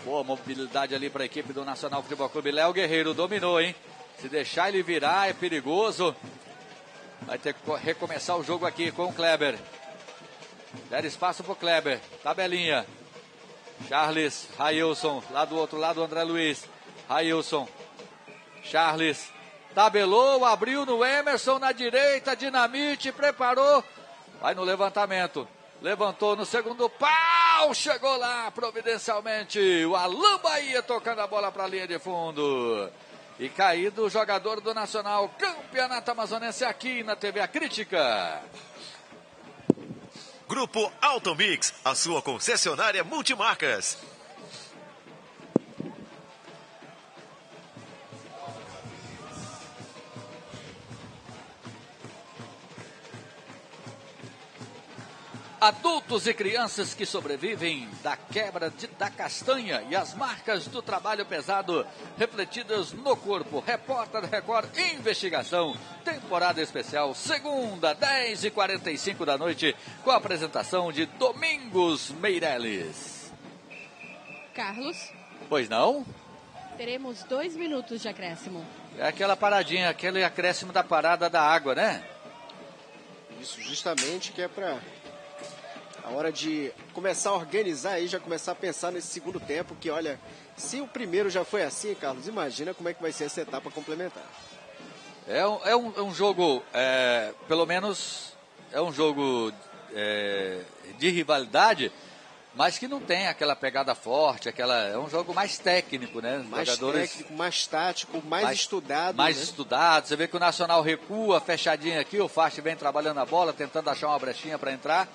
Boa mobilidade ali para a equipe do Nacional Futebol Clube. Léo Guerreiro dominou, hein? Se deixar ele virar é perigoso. Vai ter que recomeçar o jogo aqui com o Kleber. Der espaço para o Kleber. Tabelinha. Charles, Railson. Lá do outro lado, André Luiz. Railson. Charles. Tabelou, abriu no Emerson na direita. Dinamite, preparou. Vai no levantamento. Levantou no segundo pau. Chegou lá providencialmente. O Alain Bahia tocando a bola para a linha de fundo. E caído o jogador do Nacional. Campeonato Amazonense aqui na TV A Crítica. Grupo Automix, a sua concessionária multimarcas. Adultos e crianças que sobrevivem da quebra de, da castanha e as marcas do trabalho pesado refletidas no corpo. Repórter Record Investigação, temporada especial, segunda, 10 e 45 da noite, com a apresentação de Domingos Meirelles. Carlos? Pois não? Teremos dois minutos de acréscimo. É aquela paradinha, aquele acréscimo da parada da água, né? Isso, justamente que é para a hora de começar a organizar aí, já começar a pensar nesse segundo tempo, que olha, se o primeiro já foi assim, Carlos, imagina como é que vai ser essa etapa complementar. É um, é um, é um jogo, é, pelo menos, é um jogo é, de rivalidade, mas que não tem aquela pegada forte, aquela é um jogo mais técnico, né? Mais Jogadores técnico, mais tático, mais, mais estudado. Mais né? estudado. Você vê que o Nacional recua, fechadinho aqui, o Fast vem trabalhando a bola, tentando achar uma brechinha para entrar.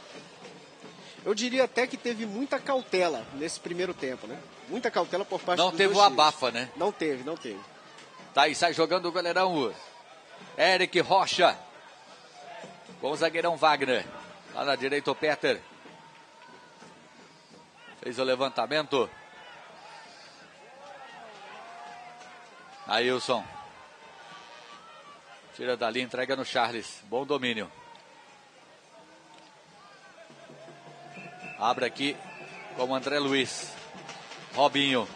Eu diria até que teve muita cautela nesse primeiro tempo, né? Muita cautela por parte não teve o times. abafa, né? Não teve, não teve. Tá aí, sai jogando o goleirão Eric Rocha. Com o zagueirão Wagner. Lá na direita o Peter. Fez o levantamento. Ailson. Tira dali, entrega no Charles. Bom domínio. Abre aqui com o André Luiz. Robinho.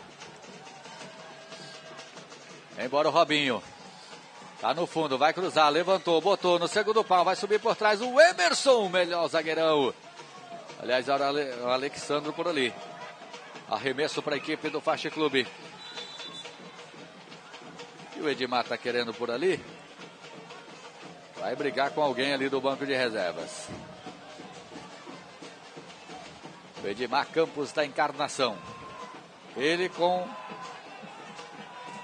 Embora o Robinho. Tá no fundo, vai cruzar, levantou, botou no segundo pau, vai subir por trás o Emerson, melhor zagueirão. Aliás, era o Alexandro por ali. Arremesso para a equipe do Faixa Clube. E o Edmar tá querendo por ali. Vai brigar com alguém ali do banco de reservas. O Edmar Campos da encarnação. Ele com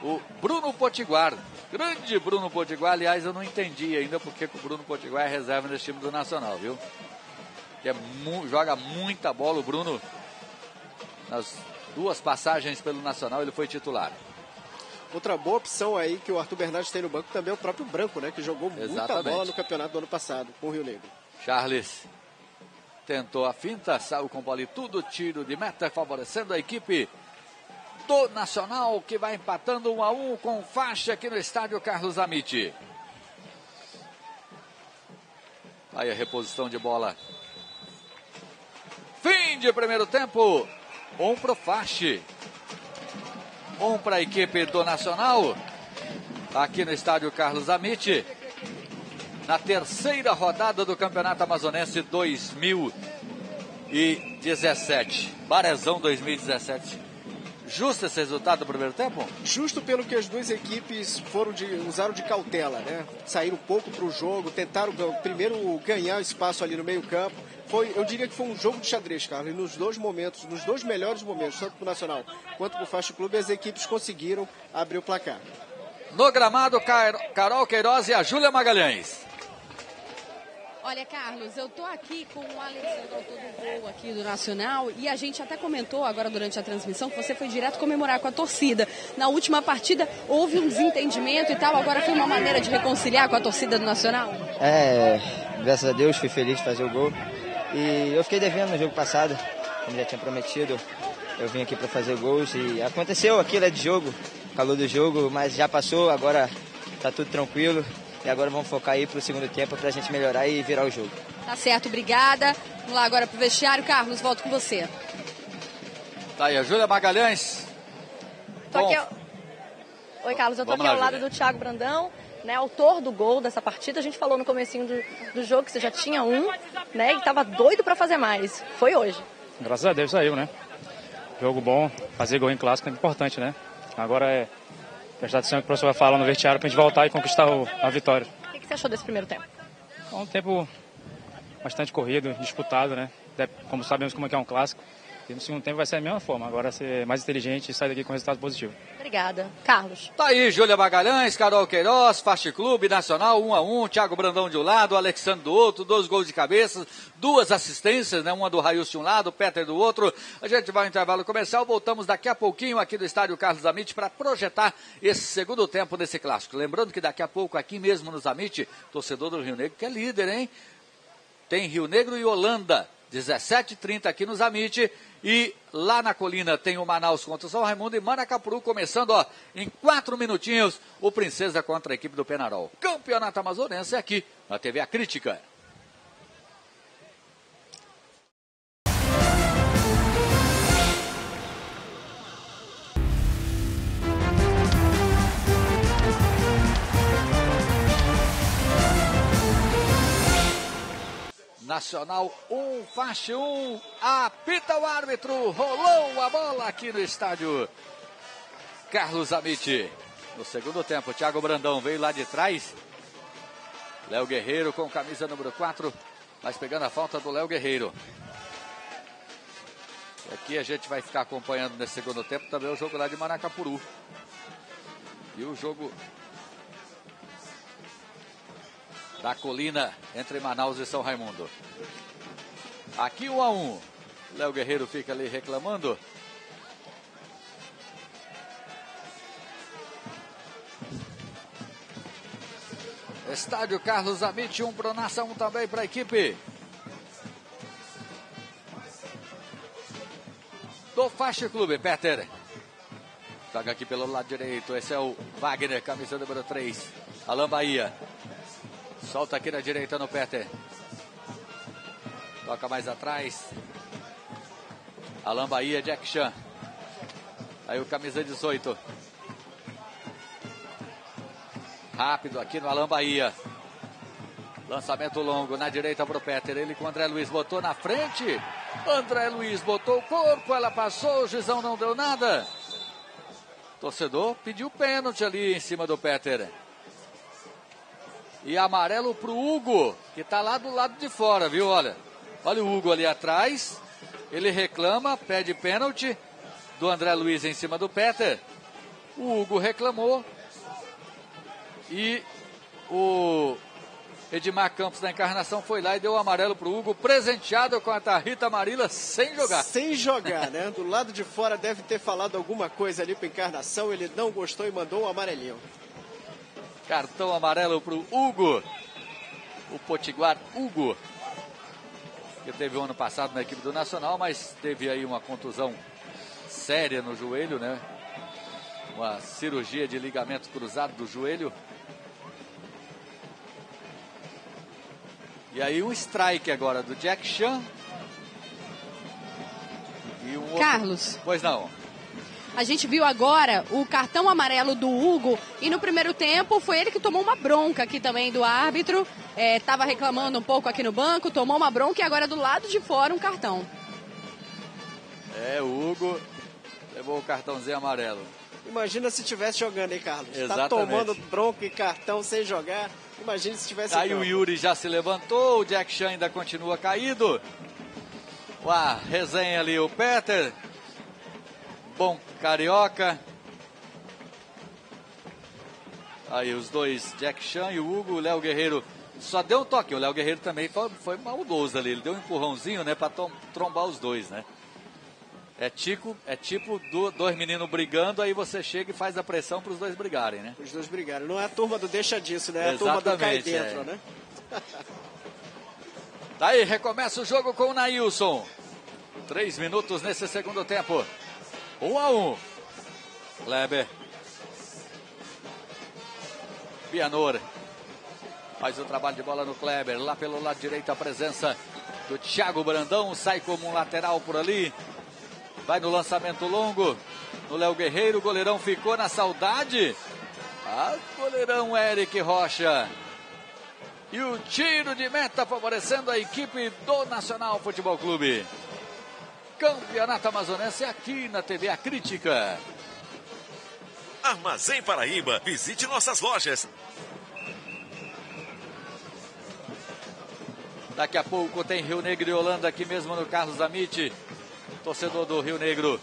o Bruno Potiguar. Grande Bruno Potiguar. Aliás, eu não entendi ainda porque o Bruno Potiguar é reserva nesse time do Nacional, viu? Que é mu joga muita bola. O Bruno, nas duas passagens pelo Nacional, ele foi titular. Outra boa opção aí que o Arthur Bernardes tem no banco também é o próprio Branco, né? Que jogou Exatamente. muita bola no campeonato do ano passado com o Rio Negro. Charles tentou a finta, saiu com bola e tudo, tiro de meta, favorecendo a equipe do Nacional, que vai empatando 1 a 1 com faixa aqui no estádio Carlos Amiti. Aí a reposição de bola. Fim de primeiro tempo. Um pro Faixe. Um para a equipe do Nacional. Aqui no estádio Carlos Amiti. Na terceira rodada do Campeonato Amazonense 2017. Barezão 2017. Justo esse resultado do primeiro tempo? Justo pelo que as duas equipes foram de, usaram de cautela, né? Saíram um pouco para o jogo, tentaram primeiro ganhar espaço ali no meio campo. Foi, eu diria que foi um jogo de xadrez, Carlos. E nos dois momentos, nos dois melhores momentos, tanto para o Nacional quanto para o Faixa Clube, as equipes conseguiram abrir o placar. No gramado, Carol Queiroz e a Júlia Magalhães. Olha, Carlos, eu tô aqui com o Alexandre, autor do gol aqui do Nacional, e a gente até comentou agora durante a transmissão que você foi direto comemorar com a torcida. Na última partida houve um desentendimento e tal, agora foi uma maneira de reconciliar com a torcida do Nacional? É, graças a Deus fui feliz de fazer o gol. E eu fiquei devendo no jogo passado, como já tinha prometido, eu vim aqui para fazer gols e aconteceu aquilo é de jogo, calor do jogo, mas já passou, agora tá tudo tranquilo. E agora vamos focar aí pro segundo tempo pra gente melhorar e virar o jogo. Tá certo, obrigada. Vamos lá agora pro vestiário. Carlos, volto com você. Tá aí a Júlia Magalhães. Tô aqui, Oi, Carlos, eu tô aqui ao lado do Thiago Brandão, né, autor do gol dessa partida. A gente falou no comecinho do, do jogo que você já tinha um, né, e tava doido para fazer mais. Foi hoje. Graças a Deus saiu, né? Jogo bom, fazer gol em clássico é importante, né? Agora é prestar atenção no que o professor vai falar no vestiário para a gente voltar e conquistar o, a vitória. O que, que, você achou desse primeiro tempo? É um tempo bastante corrido, disputado, né? Como sabemos como é que é um clássico. E no segundo tempo vai ser a mesma forma, agora ser mais inteligente e sair daqui com resultado positivo. Obrigada. Carlos. Tá aí, Júlia Magalhães, Carol Queiroz, Fast Clube, Nacional, 1 um a 1 um, Thiago Brandão de um lado, Alexandre do outro, dois gols de cabeça, duas assistências, né? Uma do Raius de um lado, Peter do outro. A gente vai ao intervalo comercial, voltamos daqui a pouquinho aqui do estádio Carlos Amit para projetar esse segundo tempo nesse clássico. Lembrando que daqui a pouco aqui mesmo nos Amit, torcedor do Rio Negro que é líder, hein? Tem Rio Negro e Holanda. 17h30 aqui nos Amit. E lá na colina tem o Manaus contra o São Raimundo e Manacapuru começando ó, em quatro minutinhos o Princesa contra a equipe do Penarol. Campeonato Amazonense aqui na TV A Crítica. Nacional 1, um, faixa 1. Um, apita o árbitro. Rolou a bola aqui no estádio. Carlos Amite. No segundo tempo, Thiago Brandão veio lá de trás. Léo Guerreiro com camisa número 4. Mas pegando a falta do Léo Guerreiro. E aqui a gente vai ficar acompanhando nesse segundo tempo também o jogo lá de Manacapuru. E o jogo da colina entre Manaus e São Raimundo. Aqui um a um. Léo Guerreiro fica ali reclamando. Estádio Carlos Amit, um pro Nação também para a equipe. Do Faixa Clube, Peter. Toca aqui pelo lado direito. Esse é o Wagner, camisa número 3. Alain Bahia. Solta aqui na direita no Peter. Toca mais atrás. Alain Bahia, Jack Chan. Aí o camisa 18. Rápido aqui no Alain Bahia. Lançamento longo na direita para o Peter. Ele com o André Luiz botou na frente. André Luiz botou o corpo, ela passou, o Gizão não deu nada. Torcedor pediu pênalti ali em cima do Peter. E amarelo pro Hugo, que tá lá do lado de fora, viu? Olha. Olha o Hugo ali atrás. Ele reclama, pede pênalti do André Luiz em cima do Peter. O Hugo reclamou. E o Edmar Campos da Encarnação foi lá e deu o amarelo pro Hugo, presenteado com a Tarrita Marila sem jogar. Sem jogar, né? Do lado de fora deve ter falado alguma coisa ali pra Encarnação, ele não gostou e mandou o um amarelinho. Cartão amarelo para o Hugo. O Potiguar Hugo. Que teve o ano passado na equipe do Nacional, mas teve aí uma contusão séria no joelho, né? Uma cirurgia de ligamento cruzado do joelho. E aí um strike agora do Jack Chan. E um outro... Carlos. Pois não. A gente viu agora o cartão amarelo do Hugo e no primeiro tempo foi ele que tomou uma bronca aqui também do árbitro. Estava é, reclamando um pouco aqui no banco, tomou uma bronca e agora do lado de fora um cartão. É, o Hugo levou o cartãozinho amarelo. Imagina se estivesse jogando, hein, Carlos? Exatamente. Tá tomando bronca e cartão sem jogar. Imagina se estivesse Aí o Yuri já se levantou, o Jack Chan ainda continua caído. Uá, resenha ali o Peter bom carioca. Aí os dois, Jack Chan e o Hugo, o Léo Guerreiro só deu um toque. O Léo Guerreiro também foi, foi maldoso ali. Ele deu um empurrãozinho, né, para trombar os dois, né? É tipo, é tipo do, dois meninos brigando, aí você chega e faz a pressão para os dois brigarem, né? Os dois brigarem. Não é a turma do deixa disso, né? É a turma do cai dentro, é. né? Daí recomeça o jogo com o Nailson. Três minutos nesse segundo tempo. 1 a 1. Kleber. Bianor. Faz o trabalho de bola no Kleber. Lá pelo lado direito a presença do Thiago Brandão. Sai como um lateral por ali. Vai no lançamento longo. No Léo Guerreiro. O goleirão ficou na saudade. Ah, goleirão Eric Rocha. E o tiro de meta favorecendo a equipe do Nacional Futebol Clube. Campeonato Amazonense aqui na TV A Crítica. Armazém Paraíba, visite nossas lojas. Daqui a pouco tem Rio Negro e Holanda aqui mesmo no Carlos Amite. Torcedor do Rio Negro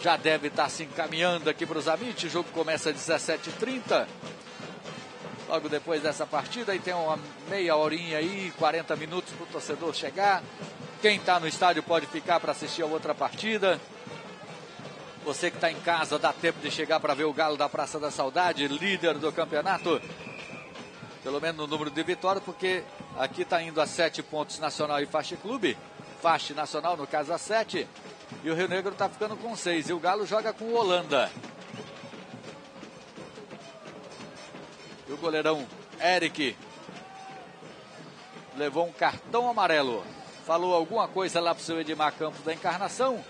já deve estar se encaminhando aqui para os Amite. O jogo começa às 17h30. Logo depois dessa partida, aí tem uma meia horinha aí, 40 minutos para o torcedor chegar. Quem está no estádio pode ficar para assistir a outra partida. Você que está em casa, dá tempo de chegar para ver o Galo da Praça da Saudade, líder do campeonato. Pelo menos no número de vitórias, porque aqui está indo a sete pontos Nacional e Faixa Clube. Faixa Nacional, no caso, a sete. E o Rio Negro está ficando com seis. E o Galo joga com o Holanda. E o goleirão Eric levou um cartão amarelo falou alguma coisa lá pro seu Edmar Campos da Encarnação.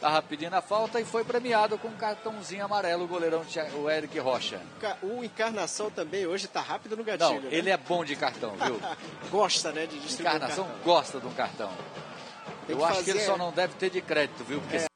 Tava pedindo a falta e foi premiado com um cartãozinho amarelo o goleirão o Eric Rocha. O Encarnação também hoje tá rápido no gatilho. Não, né? ele é bom de cartão, viu? Gosta, né, de distribuir Encarnação gosta de um cartão. Eu acho fazer... que ele só não deve ter de crédito, viu? Porque é.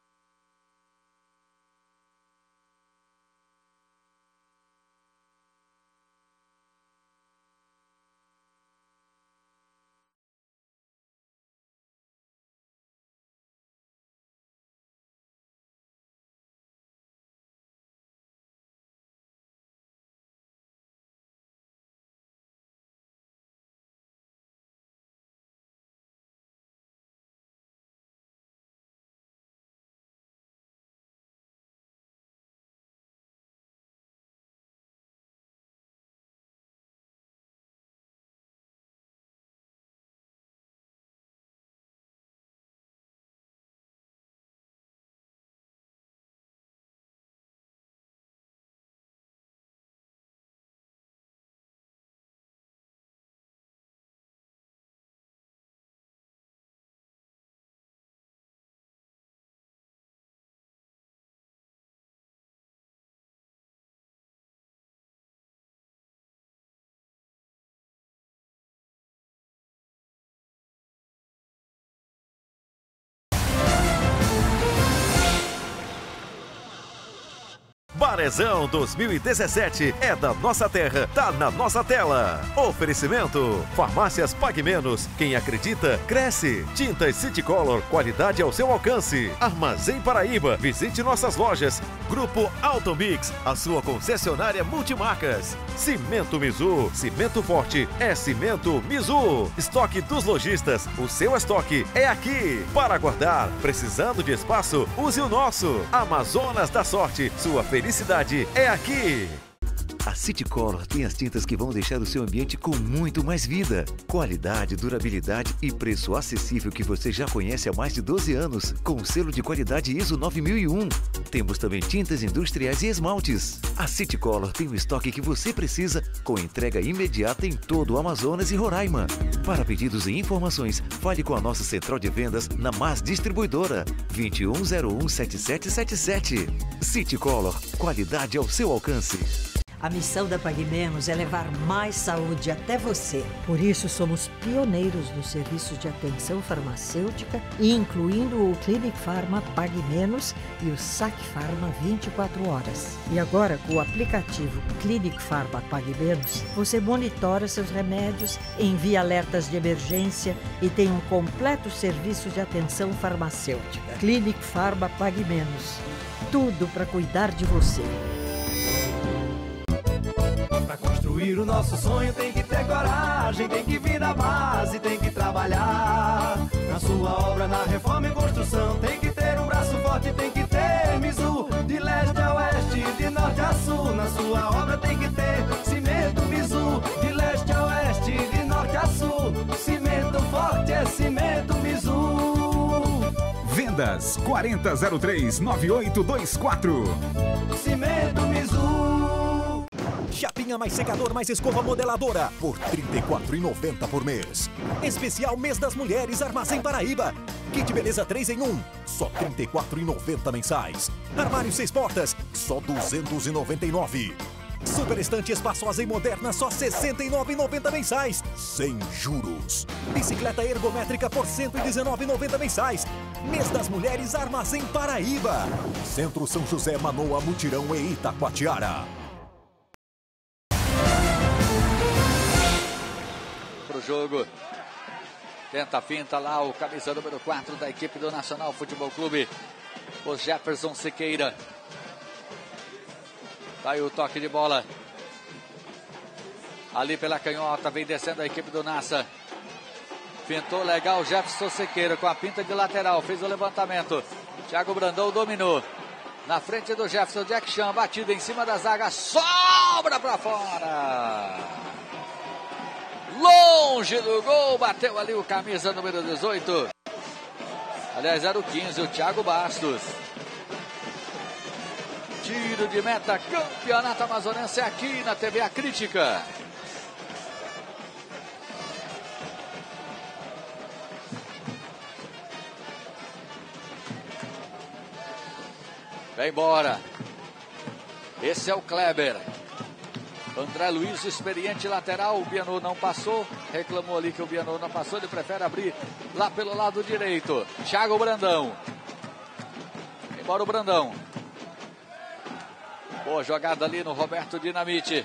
Barezão 2017 é da nossa terra, tá na nossa tela. Oferecimento: Farmácias Pague Menos. Quem acredita, cresce. Tintas City Color, qualidade ao seu alcance. Armazém Paraíba, visite nossas lojas. Grupo Automix, a sua concessionária multimarcas. Cimento Mizu, cimento forte é cimento Mizu. Estoque dos lojistas, o seu estoque é aqui. Para guardar, precisando de espaço, use o nosso. Amazonas da Sorte, sua felicidade felicidade é aqui. A City Color tem as tintas que vão deixar o seu ambiente com muito mais vida. Qualidade, durabilidade e preço acessível que você já conhece há mais de 12 anos, com o selo de qualidade ISO 9001. Temos também tintas industriais e esmaltes. A City Color tem o estoque que você precisa, com entrega imediata em todo o Amazonas e Roraima. Para pedidos e informações, fale com a nossa central de vendas na Mais Distribuidora 21017777. City Color, qualidade ao seu alcance. A missão da Pague Menos é levar mais saúde até você. Por isso, somos pioneiros nos serviços de atenção farmacêutica, incluindo o Clinic Pharma Pague Menos e o Sac Pharma 24 horas. E agora, com o aplicativo Clinic Pharma Pague Menos, você monitora seus remédios, envia alertas de emergência e tem um completo serviço de atenção farmacêutica. Clinic Pharma Pague Menos. Tudo para cuidar de você. Construir o nosso sonho tem que ter coragem, tem que vir da base, tem que trabalhar. Na sua obra, na reforma e construção, tem que ter um braço forte, tem que ter Mizu. De leste a oeste, de norte a sul, na sua obra tem que ter cimento Mizu. De leste a oeste, de norte a sul, cimento forte é cimento Mizu. Vendas 4003 9824. Cimento Mizu. Chapinha mais secador mais escova modeladora por R$ 34,90 por mês. Especial Mês das Mulheres Armazém Paraíba. Kit Beleza 3 em 1, só R$ 34,90 mensais. Armário 6 portas, só R$ 299. Super estante espaçosa e moderna, só R$ 69,90 mensais, sem juros. Bicicleta ergométrica por R$ 119,90 mensais. Mês das Mulheres Armazém Paraíba. Centro São José, Manoa, Mutirão e Itacoatiara. Jogo. Tenta finta lá o camisa número 4 da equipe do Nacional Futebol Clube. O Jefferson Siqueira. Tá aí o toque de bola. Ali pela canhota, vem descendo a equipe do Nassa. Pintou legal Jefferson Siqueira com a pinta de lateral. Fez o levantamento. Thiago Brandão dominou. Na frente do Jefferson Jack Chan, batida em cima da zaga. Sobra para fora longe do gol, bateu ali o camisa número 18. Aliás, era o 15, o Thiago Bastos. Tiro de meta, campeonato amazonense aqui na TV A Crítica. Vem embora. Esse é o Kleber. André Luiz, experiente lateral. O Bianô não passou. Reclamou ali que o Bianô não passou. Ele prefere abrir lá pelo lado direito. Thiago Brandão. Embora o Brandão. Boa jogada ali no Roberto Dinamite.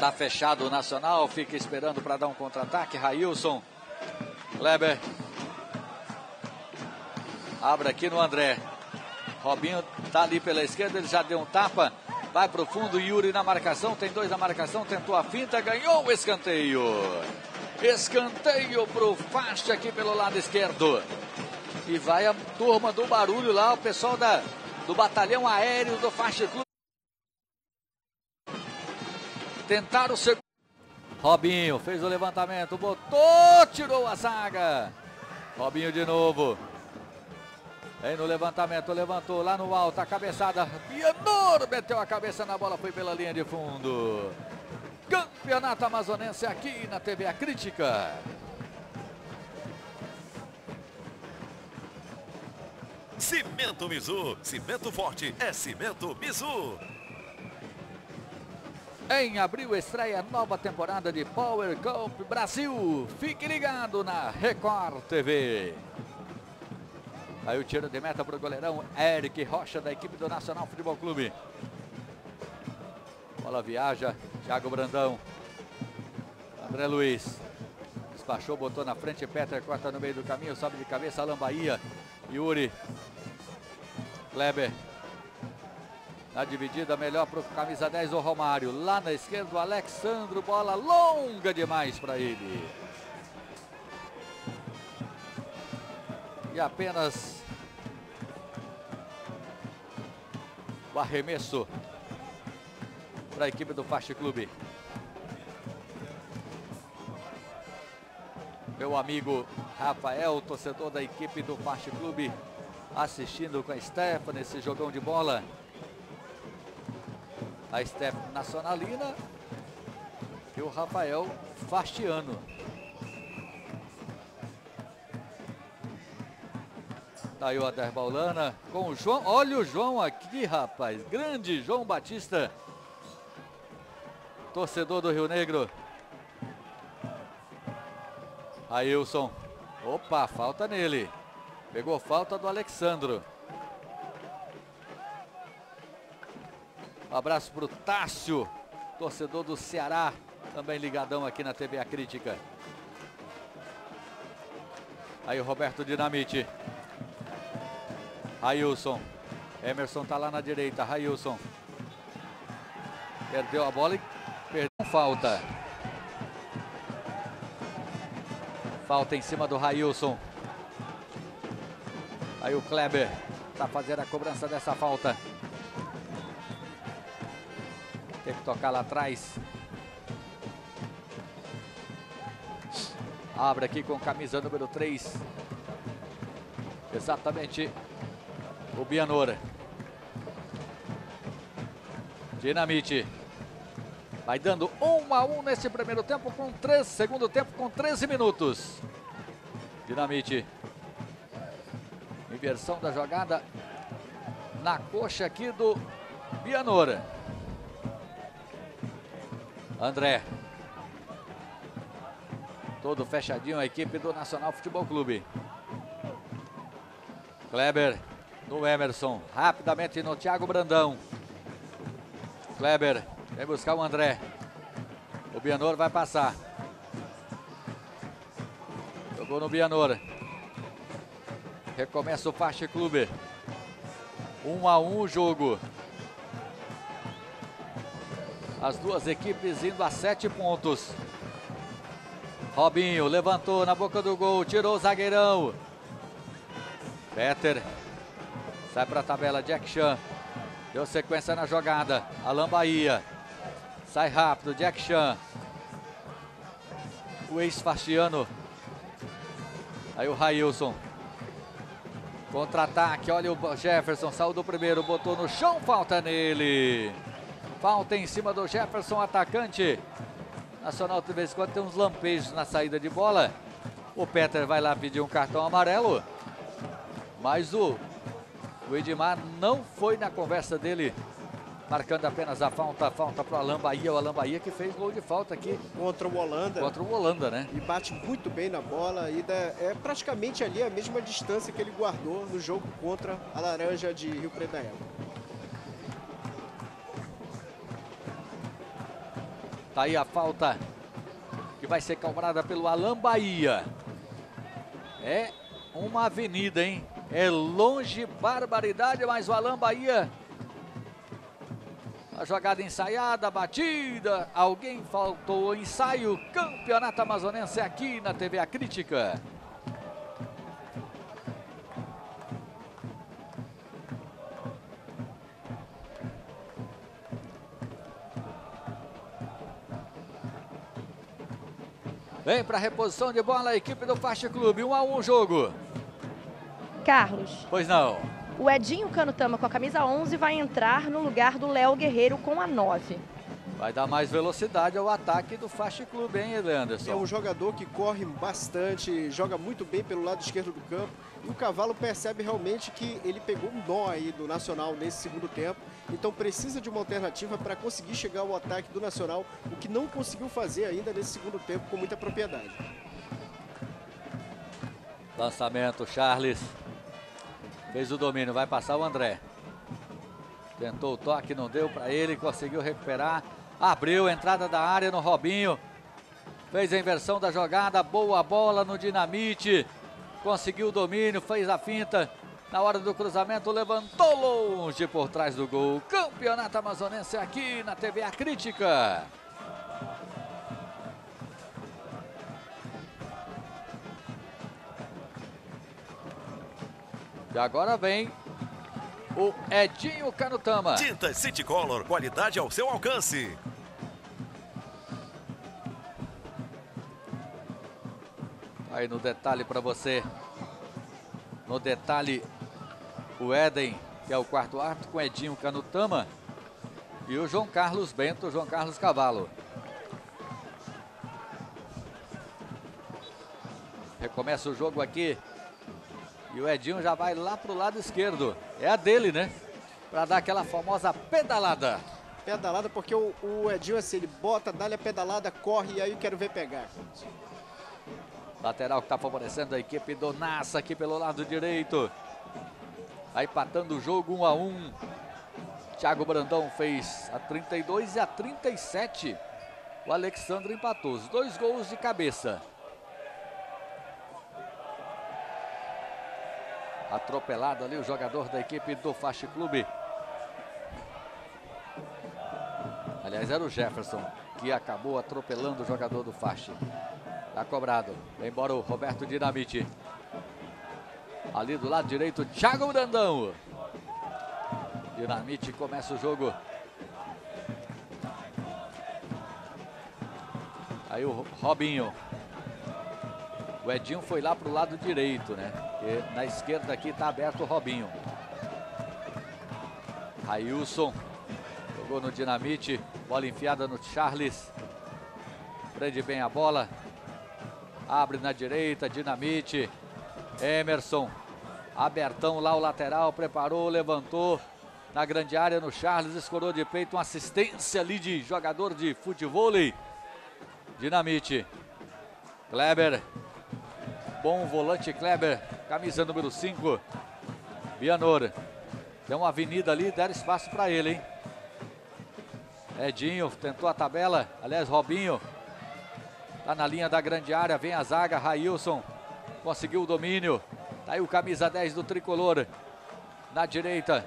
Tá fechado o Nacional. Fica esperando para dar um contra-ataque. Railson. Kleber. Abre aqui no André. Robinho tá ali pela esquerda. Ele já deu um tapa. Vai pro fundo, Yuri na marcação, tem dois na marcação, tentou a finta, ganhou o escanteio. Escanteio pro Faixa aqui pelo lado esquerdo. E vai a turma do barulho lá, o pessoal da, do batalhão aéreo do Faixa Clube. Tentaram o segundo. Robinho fez o levantamento, botou, tirou a zaga. Robinho de novo. Vem no levantamento, levantou lá no alto, a cabeçada. Bianor meteu a cabeça na bola, foi pela linha de fundo. Campeonato Amazonense aqui na TV A Crítica. Cimento Mizu, cimento forte é cimento Mizu. Em abril estreia nova temporada de Power Cup Brasil. Fique ligado na Record TV. Aí o tiro de meta para o goleirão Eric Rocha da equipe do Nacional Futebol Clube. Bola viaja, Thiago Brandão. André Luiz. Despachou, botou na frente, Peter corta no meio do caminho, sobe de cabeça, Alan Bahia. Yuri. Kleber. Na dividida, melhor para o camisa 10, o Romário. Lá na esquerda, o Alexandro. Bola longa demais para ele. E apenas o arremesso para a equipe do Fast Clube. Meu amigo Rafael, torcedor da equipe do Fast Clube, assistindo com a Stephanie esse jogão de bola. A Stephanie nacionalina e o Rafael fastiano. Tá aí o Aderbaulana com o João. Olha o João aqui, rapaz. Grande João Batista. Torcedor do Rio Negro. Ailson. Opa, falta nele. Pegou falta do Alexandro. Um abraço para o Tássio, torcedor do Ceará, também ligadão aqui na TV A Crítica. Aí o Roberto Dinamite. Railson. Emerson tá lá na direita. Railson. Perdeu a bola e perdeu falta. Falta em cima do Railson. Aí o Kleber tá fazendo a cobrança dessa falta. Tem que tocar lá atrás. Abre aqui com camisa número 3. Exatamente o Bianora. Dinamite. Vai dando um a um nesse primeiro tempo com três, segundo tempo com 13 minutos. Dinamite. Inversão da jogada na coxa aqui do Bianora. André. Todo fechadinho a equipe do Nacional Futebol Clube. Kleber no Emerson. Rapidamente no Thiago Brandão. Kleber vem buscar o André. O Bianor vai passar. Jogou no Bianor. Recomeça o Faixa Clube. Um a um o jogo. As duas equipes indo a sete pontos. Robinho levantou na boca do gol, tirou o zagueirão. Peter sai para a tabela Jack Chan. Deu sequência na jogada. Alan Bahia. Sai rápido, Jack Chan. O ex-fastiano. Aí o Railson. Contra-ataque, olha o Jefferson, saiu do primeiro, botou no chão, falta nele. Falta em cima do Jefferson, atacante. Nacional de vez em quando tem uns lampejos na saída de bola. O Peter vai lá pedir um cartão amarelo. Mas o O Edmar não foi na conversa dele, marcando apenas a falta, falta para o Alan Bahia. O Alan Bahia que fez gol de falta aqui. Contra o Holanda. Contra o Holanda, né? E bate muito bem na bola. E é praticamente ali a mesma distância que ele guardou no jogo contra a Laranja de Rio Preto da Égua. Tá aí a falta que vai ser cobrada pelo Alan Bahia. É uma avenida, hein? É longe, barbaridade, mas o Alan Bahia. A jogada ensaiada, batida. Alguém faltou o ensaio. Campeonato Amazonense aqui na TV A Crítica. Vem para reposição de bola a equipe do Faixa Clube. 1 um a 1 um jogo. Carlos. Pois não. O Edinho Canutama com a camisa 11 vai entrar no lugar do Léo Guerreiro com a 9. Vai dar mais velocidade ao ataque do Faixa Clube, hein, Anderson? É um jogador que corre bastante, joga muito bem pelo lado esquerdo do campo. E o Cavalo percebe realmente que ele pegou um nó aí do Nacional nesse segundo tempo então precisa de uma alternativa para conseguir chegar ao ataque do Nacional, o que não conseguiu fazer ainda nesse segundo tempo com muita propriedade. Lançamento, Charles. Fez o domínio, vai passar o André. Tentou o toque, não deu para ele, conseguiu recuperar. Abriu entrada da área no Robinho. Fez a inversão da jogada, boa bola no Dinamite. Conseguiu o domínio, fez a finta na hora do cruzamento, levantou longe por trás do gol. Campeonato Amazonense aqui na TV A Crítica. E agora vem o Edinho Canutama. Tintas City Color, qualidade ao seu alcance. Aí no detalhe para você. No detalhe o Éden, que é o quarto árbitro, com Edinho Canutama e o João Carlos Bento, João Carlos Cavalo. Recomeça o jogo aqui e o Edinho já vai lá pro lado esquerdo. É a dele, né? Para dar aquela famosa pedalada. Pedalada porque o, o Edinho assim, ele bota, dá-lhe a pedalada, corre e aí eu quero ver pegar. Lateral que está favorecendo a equipe do Nassa aqui pelo lado direito. Aí empatando o jogo 1 a 1. Thiago Brandão fez a 32 e a 37. O Alexandre empatou os dois gols de cabeça. Atropelado ali o jogador da equipe do Faixa Clube. Aliás, era o Jefferson que acabou atropelando o jogador do Faixa. Tá cobrado. Vem embora o Roberto Dinamite. Ali do lado direito, Thiago Brandão. Dinamite começa o jogo. Aí o Robinho. O Edinho foi lá para o lado direito, né? E na esquerda aqui está aberto o Robinho. Railson. Jogou no Dinamite. Bola enfiada no Charles. Prende bem a bola. Abre na direita, Dinamite. Emerson Abertão lá o lateral, preparou, levantou na grande área no Charles, escorou de peito, uma assistência ali de jogador de futebol. Dinamite. Kleber. Bom volante Kleber, camisa número 5. Bianor. Tem uma avenida ali, deram espaço para ele, hein? Edinho tentou a tabela, aliás, Robinho. Tá na linha da grande área, vem a zaga, Railson. Conseguiu o domínio. Tá aí o camisa 10 do tricolor. Na direita.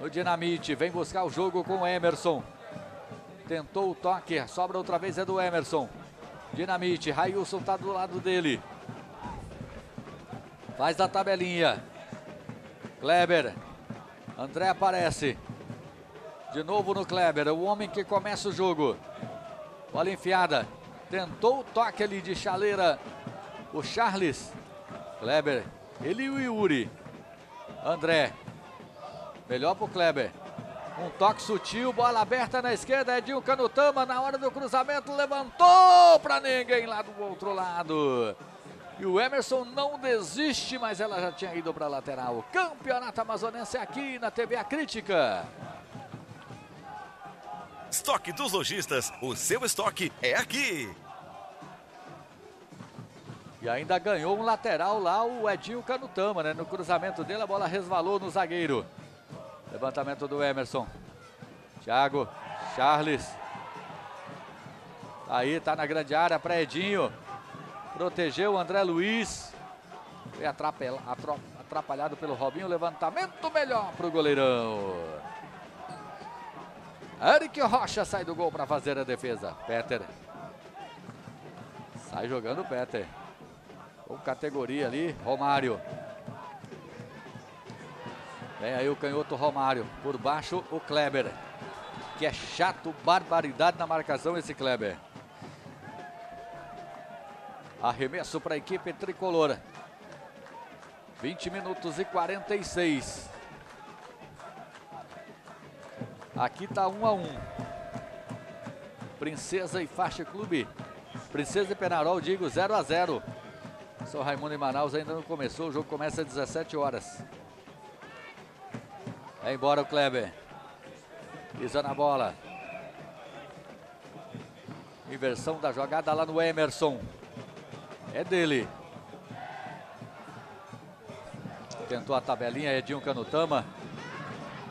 O Dinamite vem buscar o jogo com o Emerson. Tentou o toque. Sobra outra vez é do Emerson. Dinamite. Railson tá do lado dele. Faz a tabelinha. Kleber. André aparece. De novo no Kleber. O homem que começa o jogo. Bola enfiada. Tentou o toque ali de chaleira. O Charles. Kleber, ele e o Yuri. André. Melhor pro Kleber. Um toque sutil, bola aberta na esquerda, Edinho Canutama na hora do cruzamento, levantou para ninguém lá do outro lado. E o Emerson não desiste, mas ela já tinha ido para a lateral. Campeonato Amazonense aqui na TV A Crítica. Estoque dos lojistas, o seu estoque é aqui. E ainda ganhou um lateral lá o Edinho Canutama, né? No cruzamento dele a bola resvalou no zagueiro. Levantamento do Emerson. Thiago, Charles. Aí tá na grande área para Edinho. Protegeu o André Luiz. Foi atrapalhado pelo Robinho. Levantamento melhor para o goleirão. Eric Rocha sai do gol para fazer a defesa. Peter. Sai jogando o Peter. Com categoria ali, Romário. Vem aí o canhoto Romário. Por baixo o Kleber. Que é chato, barbaridade na marcação esse Kleber. Arremesso para a equipe tricolor. 20 minutos e 46. Aqui está 1 a 1. Princesa e Faixa Clube. Princesa e Penarol, digo 0 a 0. São Raimundo e Manaus ainda não começou, o jogo começa às 17 horas. É embora o Kleber. Pisa na bola. Inversão da jogada lá no Emerson. É dele. Tentou a tabelinha Edinho Canutama.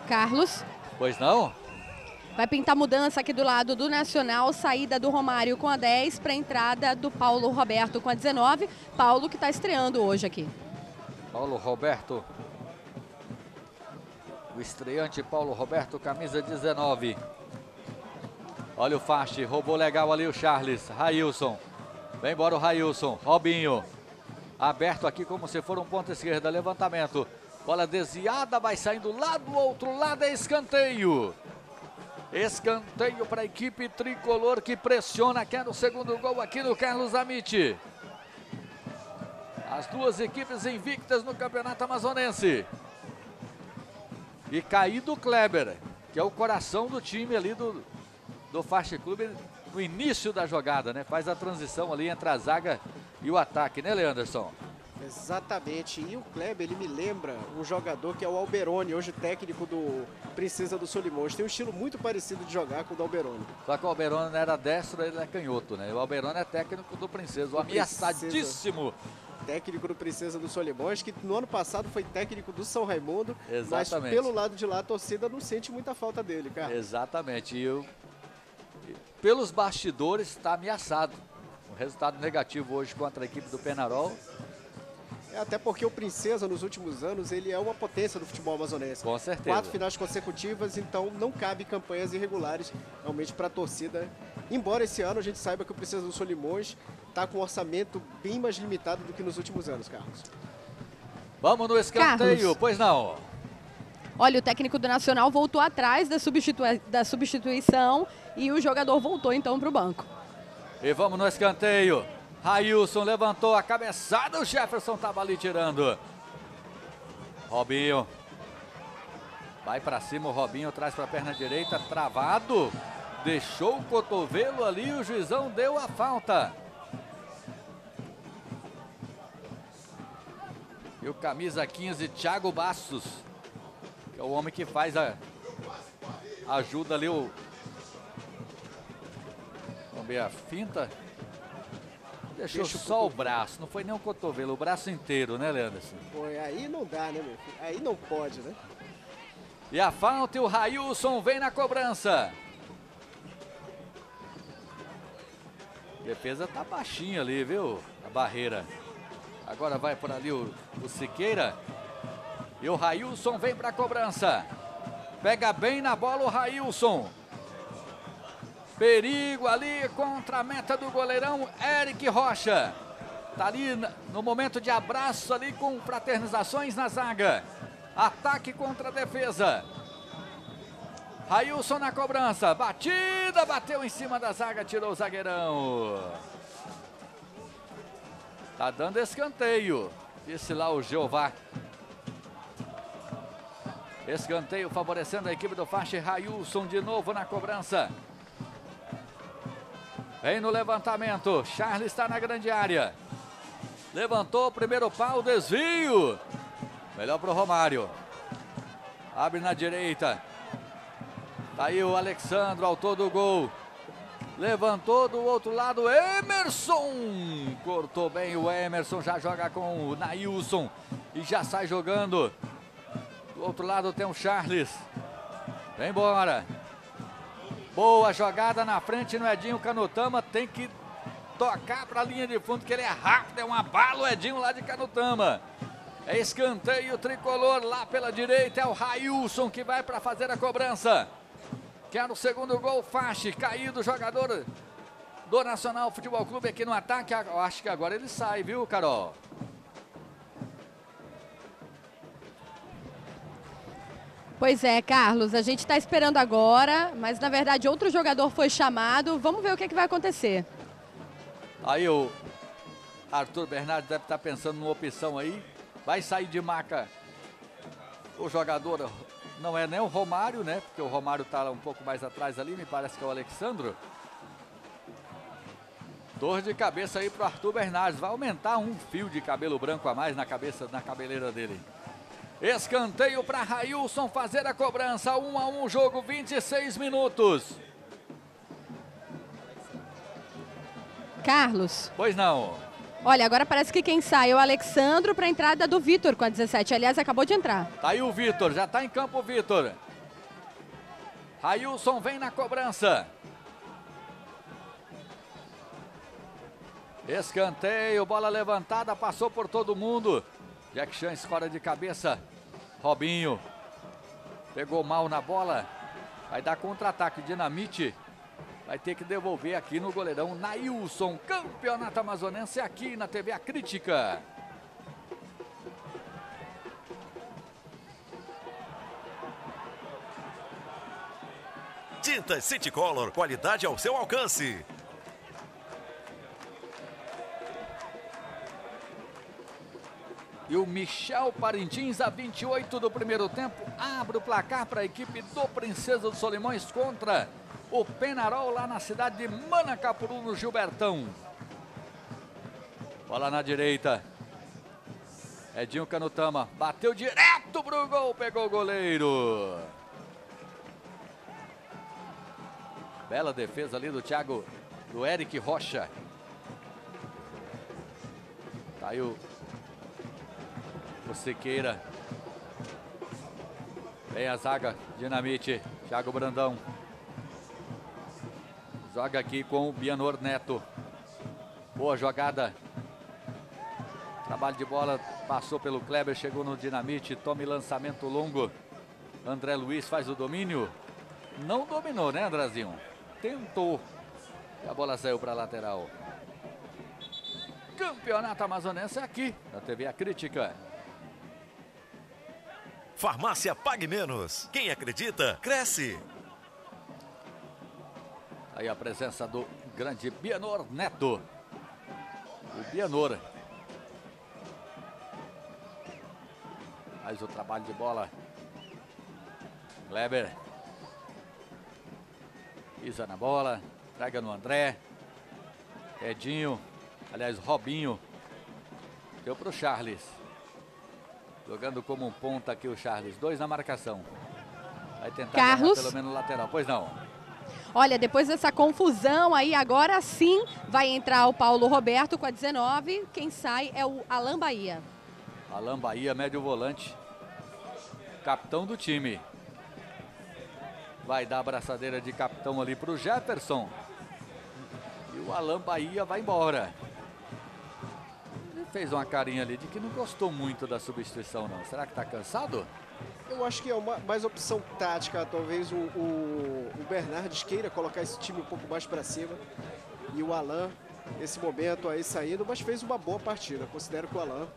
Carlos. Pois não? Vai pintar mudança aqui do lado do Nacional, saída do Romário com a 10 para a entrada do Paulo Roberto com a 19. Paulo que está estreando hoje aqui. Paulo Roberto. O estreante Paulo Roberto, camisa 19. Olha o Fast, roubou legal ali o Charles. Railson. Vem embora o Railson. Robinho. Aberto aqui como se for um ponto esquerda. Levantamento. Bola desviada, vai saindo lá do outro lado, é escanteio. Escanteio para a equipe tricolor que pressiona, quer o segundo gol aqui no Carlos Amite. As duas equipes invictas no Campeonato Amazonense. E caído Kleber, que é o coração do time ali do, do Faixa Clube no início da jogada, né? Faz a transição ali entre a zaga e o ataque, né, Leanderson? Exatamente. E o Kleber, ele me lembra um jogador que é o Alberoni, hoje técnico do Princesa do Solimões. Tem um estilo muito parecido de jogar com o do Alberoni. Só que o Alberoni era destro, ele é canhoto, né? O Alberoni é técnico do Princesa, o ameaçadíssimo. Técnico do Princesa do Solimões, que no ano passado foi técnico do São Raimundo. Exatamente. Mas pelo lado de lá, a torcida não sente muita falta dele, cara. Exatamente. E eu, pelos bastidores, está ameaçado. Um resultado negativo hoje contra a equipe do Penarol. É, até porque o Princesa, nos últimos anos, ele é uma potência do futebol amazonense. Com certeza. Quatro finais consecutivas, então não cabe campanhas irregulares realmente para a torcida. Embora esse ano a gente saiba que o Princesa do Solimões está com um orçamento bem mais limitado do que nos últimos anos, Carlos. Vamos no escanteio, Carlos. pois não. Olha, o técnico do Nacional voltou atrás da, substitui da substituição e o jogador voltou então para o banco. E vamos no escanteio. Railson levantou a cabeçada, o Jefferson estava ali tirando. Robinho. Vai para cima o Robinho, traz para a perna direita, travado. Deixou o cotovelo ali, o juizão deu a falta. E o camisa 15, Thiago Bastos, que é o homem que faz a ajuda ali o Ver a finta. Deixou Deixa só o braço, não foi nem o cotovelo, o braço inteiro, né, Leanderson? Foi, aí não dá, né, meu filho? Aí não pode, né? E a falta e o Railson vem na cobrança. Defesa tá baixinha ali, viu? A barreira. Agora vai por ali o, o Siqueira. E o Railson vem para a cobrança. Pega bem na bola o Railson. Perigo ali contra a meta do goleirão Eric Rocha. Tá ali no momento de abraço ali com fraternizações na zaga. Ataque contra a defesa. Railson na cobrança. Batida, bateu em cima da zaga, tirou o zagueirão. Tá dando escanteio. Disse lá o Jeová. Escanteio favorecendo a equipe do Faixa Railson de novo na cobrança. Vem no levantamento. Charles está na grande área. Levantou o primeiro pau, desvio. Melhor pro Romário. Abre na direita. Tá aí o Alexandro, autor do gol. Levantou do outro lado, Emerson. Cortou bem o Emerson, já joga com o Nailson. E já sai jogando. Do outro lado tem o Charles. Vem embora. Boa jogada na frente no Edinho Canutama. Tem que tocar para a linha de fundo, que ele é rápido. É uma bala o Edinho lá de Canutama. É escanteio tricolor lá pela direita. É o Railson que vai para fazer a cobrança. Quer o segundo gol, Fache, caído, jogador do Nacional Futebol Clube aqui no ataque. Acho que agora ele sai, viu, Carol? Pois é, Carlos, a gente está esperando agora, mas na verdade outro jogador foi chamado. Vamos ver o que, é que vai acontecer. Aí o Arthur Bernardes deve estar tá pensando numa opção aí. Vai sair de maca o jogador, não é nem o Romário, né? Porque o Romário está um pouco mais atrás ali, me parece que é o Alexandro. Dor de cabeça aí para o Arthur Bernardes. Vai aumentar um fio de cabelo branco a mais na cabeça, na cabeleira dele. Escanteio para Railson fazer a cobrança. 1 um a 1 um, jogo, 26 minutos. Carlos. Pois não. Olha, agora parece que quem sai é o Alexandro para a entrada do Vitor com a 17. Aliás, acabou de entrar. Tá aí o Vitor, já está em campo o Vitor. Railson vem na cobrança. Escanteio, bola levantada, passou por todo mundo. Jack Chan escora de cabeça. Robinho. Pegou mal na bola. Vai dar contra-ataque. Dinamite. Vai ter que devolver aqui no goleirão Nailson. Campeonato Amazonense aqui na TV A Crítica. Tintas City Color, qualidade ao seu alcance. E o Michel Parintins, a 28 do primeiro tempo, abre o placar para a equipe do Princesa dos Solimões contra o Penarol lá na cidade de Manacapuru, no Gilbertão. Bola na direita. Edinho Canutama bateu direto pro gol, pegou o goleiro. Bela defesa ali do Thiago, do Eric Rocha. Tá aí o você queira. Vem a zaga, Dinamite, Thiago Brandão. Joga aqui com o Bianor Neto. Boa jogada. Trabalho de bola, passou pelo Kleber, chegou no Dinamite, tome lançamento longo. André Luiz faz o domínio. Não dominou, né, Andrezinho? Tentou. E a bola saiu para a lateral. Campeonato Amazonense aqui, na TV A Crítica. Farmácia Pague Menos. Quem acredita, cresce. Aí a presença do grande Bianor Neto. O Bianor. Faz o trabalho de bola. Kleber. Pisa na bola. Traga no André. Edinho. Aliás, Robinho. Deu para o Charles. Jogando como um ponta aqui o Charles. Dois na marcação. Vai tentar Carlos. pelo menos lateral. Pois não. Olha, depois dessa confusão aí, agora sim vai entrar o Paulo Roberto com a 19. Quem sai é o Alan Bahia. Alan Bahia, médio volante. Capitão do time. Vai dar a braçadeira de capitão ali para o Jefferson. E o Alan Bahia vai embora fez uma carinha ali de que não gostou muito da substituição, não. Será que está cansado? Eu acho que é uma mais opção tática. Talvez o, o, o Bernardes queira colocar esse time um pouco mais para cima. E o Alan, nesse momento aí saindo, mas fez uma boa partida. Considero que o Alan.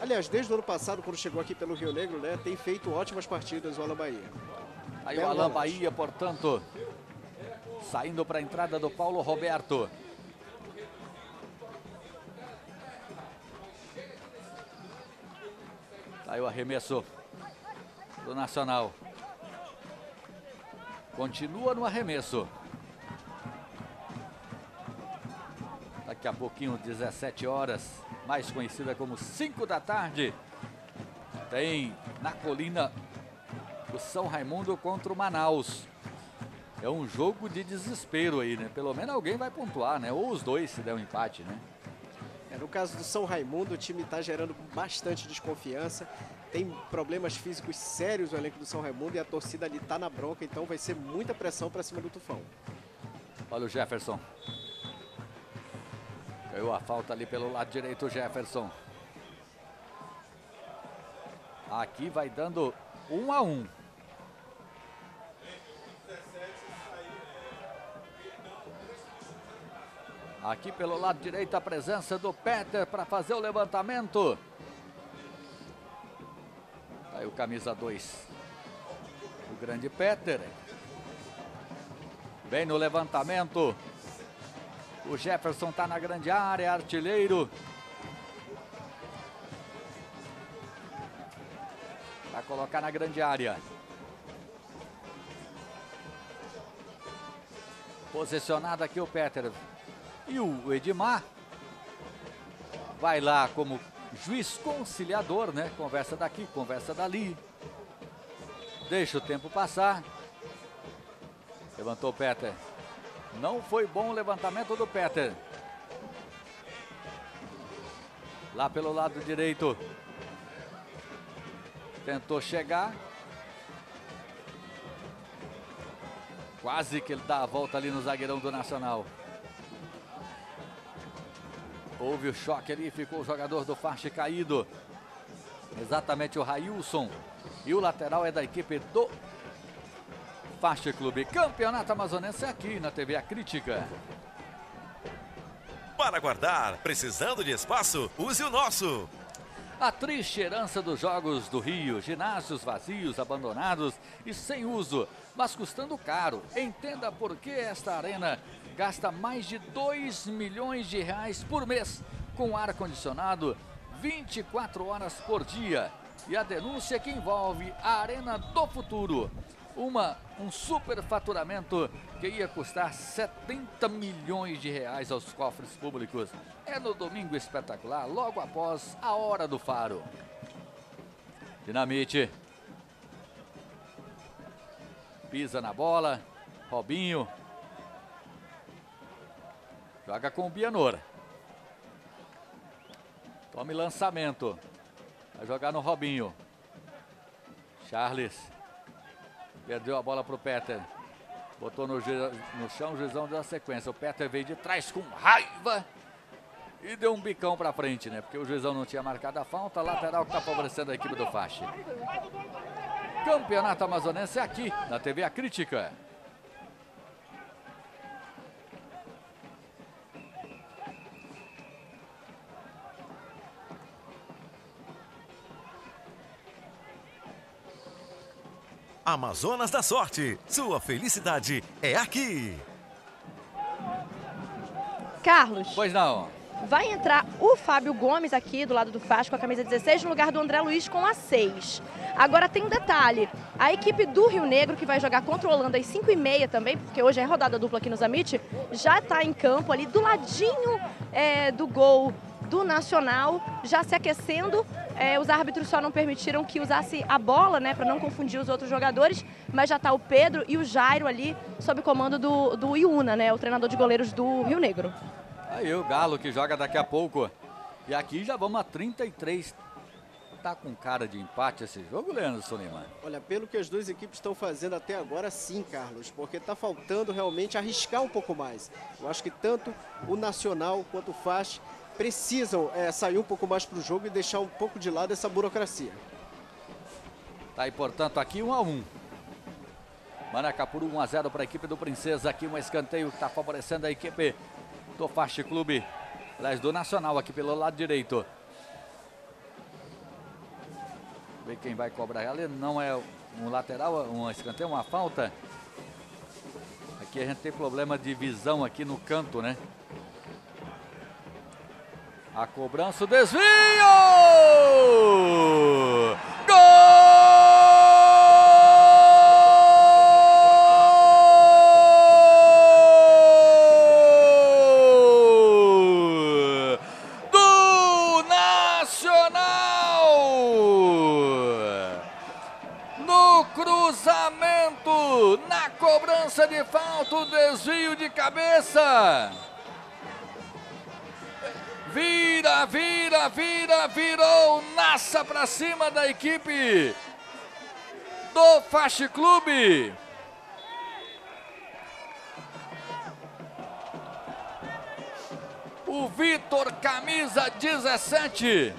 Aliás, desde o ano passado, quando chegou aqui pelo Rio Negro, né, tem feito ótimas partidas o Alan Bahia. Aí Belo o Alan Bahia, portanto, saindo para a entrada do Paulo Roberto. Aí o arremesso do Nacional. Continua no arremesso. Daqui a pouquinho, 17 horas, mais conhecida como 5 da tarde. Tem na colina o São Raimundo contra o Manaus. É um jogo de desespero aí, né? Pelo menos alguém vai pontuar, né? Ou os dois se der um empate, né? É, no caso do São Raimundo, o time está gerando bastante desconfiança. Tem problemas físicos sérios no elenco do São Raimundo e a torcida ali está na bronca, então vai ser muita pressão para cima do Tufão. Olha o Jefferson. Caiu a falta ali pelo lado direito, o Jefferson. Aqui vai dando um a um. Aqui pelo lado direito a presença do Peter para fazer o levantamento. Aí o camisa 2. O grande Peter. Vem no levantamento. O Jefferson está na grande área, artilheiro. Vai colocar na grande área. Posicionado aqui o Peter. E o Edmar vai lá como juiz conciliador, né? Conversa daqui, conversa dali. Deixa o tempo passar. Levantou o Peter. Não foi bom o levantamento do Peter. Lá pelo lado direito. Tentou chegar. Quase que ele dá a volta ali no zagueirão do Nacional. Houve o choque ali, ficou o jogador do Faixa caído. Exatamente o Railson. E o lateral é da equipe do Faixa Clube. Campeonato Amazonense aqui na TV A Crítica. Para guardar, precisando de espaço, use o nosso. A triste herança dos Jogos do Rio, ginásios vazios, abandonados e sem uso, mas custando caro. Entenda por que esta arena gasta mais de 2 milhões de reais por mês com ar-condicionado 24 horas por dia. E a denúncia que envolve a Arena do Futuro. Uma, um superfaturamento que ia custar 70 milhões de reais aos cofres públicos. É no domingo espetacular, logo após a hora do faro. Dinamite. Pisa na bola. Robinho. Joga com o Bianor. Tome lançamento. Vai jogar no Robinho. Charles. Perdeu a bola para o Peter. Botou no, no chão, o Juizão deu a sequência. O Peter veio de trás com raiva. E deu um bicão para frente, né? Porque o Juizão não tinha marcado a falta. Lateral que está favorecendo a equipe do Faixa. Campeonato Amazonense aqui na TV A Crítica. Amazonas da Sorte. Sua felicidade é aqui. Carlos. Pois não. Vai entrar o Fábio Gomes aqui do lado do Faz com a camisa 16 no lugar do André Luiz com a 6. Agora tem um detalhe, a equipe do Rio Negro que vai jogar contra o Holanda às 5 e meia também, porque hoje é rodada dupla aqui no Zamit, já está em campo ali do ladinho é, do gol do Nacional, já se aquecendo. É, os árbitros só não permitiram que usasse a bola, né, para não confundir os outros jogadores, mas já está o Pedro e o Jairo ali sob comando do, do Iuna, né, o treinador de goleiros do Rio Negro. Aí o Galo que joga daqui a pouco. E aqui já vamos a 33. Tá com cara de empate esse jogo, Leandro Soliman? Olha, pelo que as duas equipes estão fazendo até agora, sim, Carlos, porque está faltando realmente arriscar um pouco mais. Eu acho que tanto o Nacional quanto o FAS precisam é, sair um pouco mais para o jogo e deixar um pouco de lado essa burocracia. Tá aí, portanto, aqui 1 um a 1 um. Manacapuru 1 a 0 para a equipe do Princesa. Aqui um escanteio que está favorecendo a equipe do Fast Clube. Aliás, do Nacional aqui pelo lado direito. Ver quem vai cobrar ali. Não é um lateral, um escanteio, uma falta. Aqui a gente tem problema de visão aqui no canto, né? A cobrança, o desvio! Gol! Do Nacional! No cruzamento, na cobrança de falta, o desvio de cabeça. Vira, vira, virou, Nassa para cima da equipe do Fast Clube. O Vitor, camisa 17.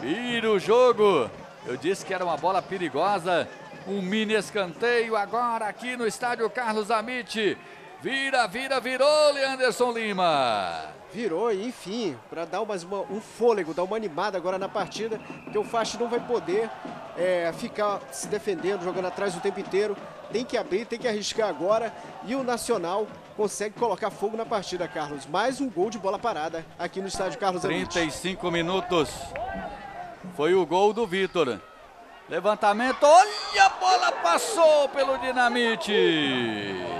Vira o jogo. Eu disse que era uma bola perigosa. Um mini escanteio agora aqui no estádio Carlos Amite. Vira, vira, virou, Leanderson Lima. Virou, enfim, para dar mais uma, um fôlego, dar uma animada agora na partida, que o Fast não vai poder é, ficar se defendendo, jogando atrás o tempo inteiro. Tem que abrir, tem que arriscar agora. E o Nacional consegue colocar fogo na partida, Carlos. Mais um gol de bola parada aqui no estádio Carlos 35 Amite. minutos. Foi o gol do Vitor. Levantamento, olha a bola passou pelo Dinamite.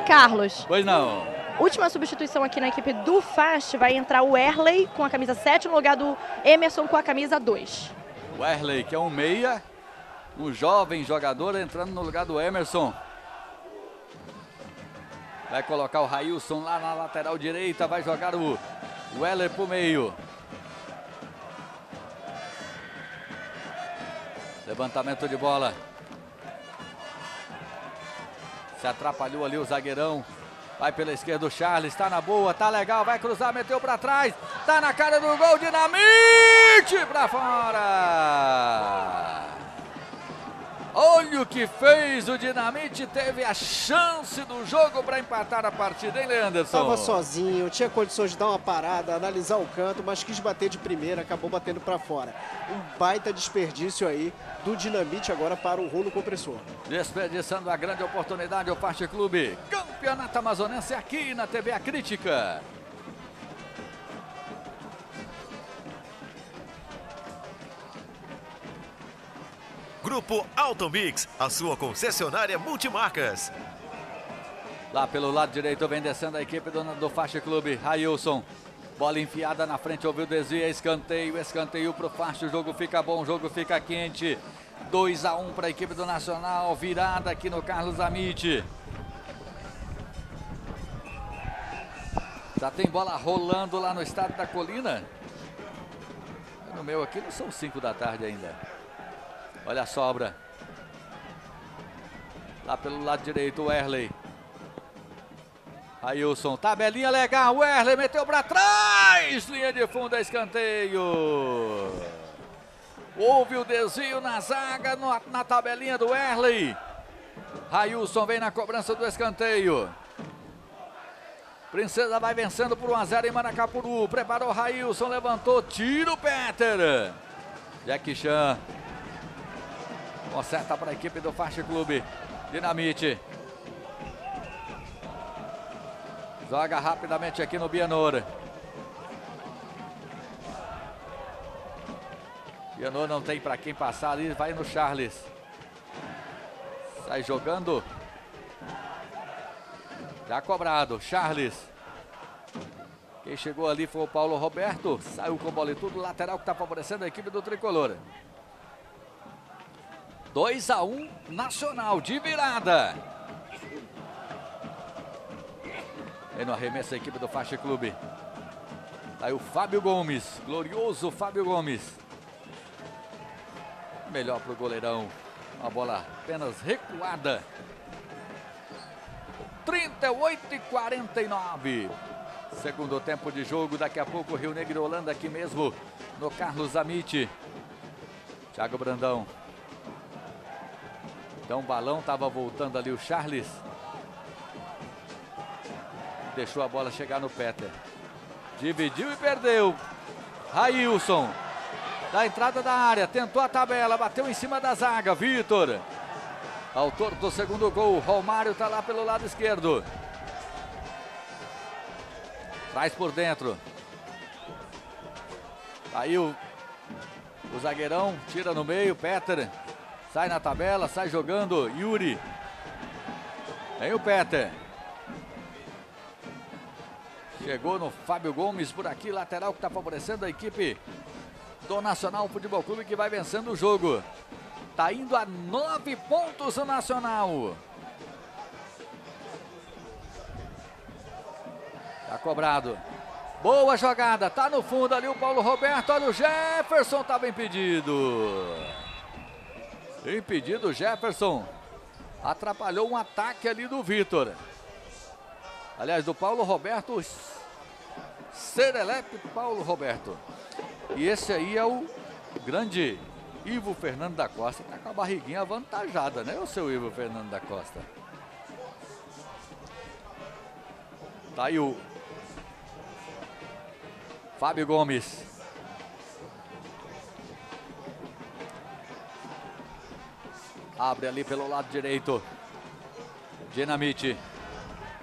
Carlos. Pois não. Última substituição aqui na equipe do Fast, vai entrar o Erley com a camisa 7 no lugar do Emerson com a camisa 2. O Erley, que é um meia, um jovem jogador entrando no lugar do Emerson. Vai colocar o Railson lá na lateral direita, vai jogar o Weller pro meio. Levantamento de bola. Se atrapalhou ali o zagueirão. Vai pela esquerda o Charles, tá na boa, tá legal, vai cruzar, meteu para trás. Tá na cara do gol, dinamite para fora. Olha o que fez o Dinamite, teve a chance do jogo para empatar a partida, hein, Leanderson? Tava sozinho, tinha condições de dar uma parada, analisar o canto, mas quis bater de primeira, acabou batendo para fora. Um baita desperdício aí do Dinamite agora para o rolo compressor. Desperdiçando a grande oportunidade o Parte Clube. Campeonato Amazonense aqui na TV A Crítica. Grupo Automix, a sua concessionária multimarcas. Lá pelo lado direito vem descendo a equipe do, do Faixa Clube, Railson. Bola enfiada na frente, ouviu o desvio, escanteio, escanteio para o Faixa. O jogo fica bom, o jogo fica quente. 2 a 1 um para a equipe do Nacional, virada aqui no Carlos Amite. Já tem bola rolando lá no estado da Colina. No meu aqui não são 5 da tarde ainda. Olha a sobra. Lá pelo lado direito, o Erley. Ailson, tabelinha legal, o Erley meteu para trás, linha de fundo, escanteio. Houve o desvio na zaga, no, na tabelinha do Erley. Railson vem na cobrança do escanteio. Princesa vai vencendo por 1 a 0 em Maracapuru. Preparou Railson, levantou, tira o Peter. Jack Chan Conserta para a equipe do Fast Clube. Dinamite. Joga rapidamente aqui no Bianor. Bianor não tem para quem passar ali. Vai no Charles. Sai jogando. Já cobrado. Charles. Quem chegou ali foi o Paulo Roberto. Saiu com bola e tudo. Lateral que está favorecendo a equipe do Tricolor. 2 a 1 Nacional de virada. Aí no arremesso a equipe do Faixa Clube. Tá aí o Fábio Gomes, glorioso Fábio Gomes. Melhor para o goleirão. A bola apenas recuada. 38 e 49. Segundo tempo de jogo, daqui a pouco Rio Negro e Holanda aqui mesmo no Carlos Amite. Thiago Brandão então o balão estava voltando ali o Charles. Deixou a bola chegar no Peter. Dividiu e perdeu. Railson. Da entrada da área. Tentou a tabela. Bateu em cima da zaga. Vitor. Autor do segundo gol. Romário está lá pelo lado esquerdo. Traz por dentro. Aí o, o zagueirão. Tira no meio. Peter. Sai na tabela, sai jogando Yuri. Vem o Peter. Chegou no Fábio Gomes por aqui, lateral que está favorecendo a equipe do Nacional Futebol Clube que vai vencendo o jogo. Tá indo a nove pontos o Nacional. Tá cobrado. Boa jogada, tá no fundo ali o Paulo Roberto, olha o Jefferson, tá bem pedido. Impedido o Jefferson. Atrapalhou um ataque ali do Vitor. Aliás, do Paulo Roberto. Serelepe Paulo Roberto. E esse aí é o grande Ivo Fernando da Costa. Tá com a barriguinha avantajada, né? O seu Ivo Fernando da Costa. Tá aí o Fábio Gomes. Abre ali pelo lado direito. Dinamite.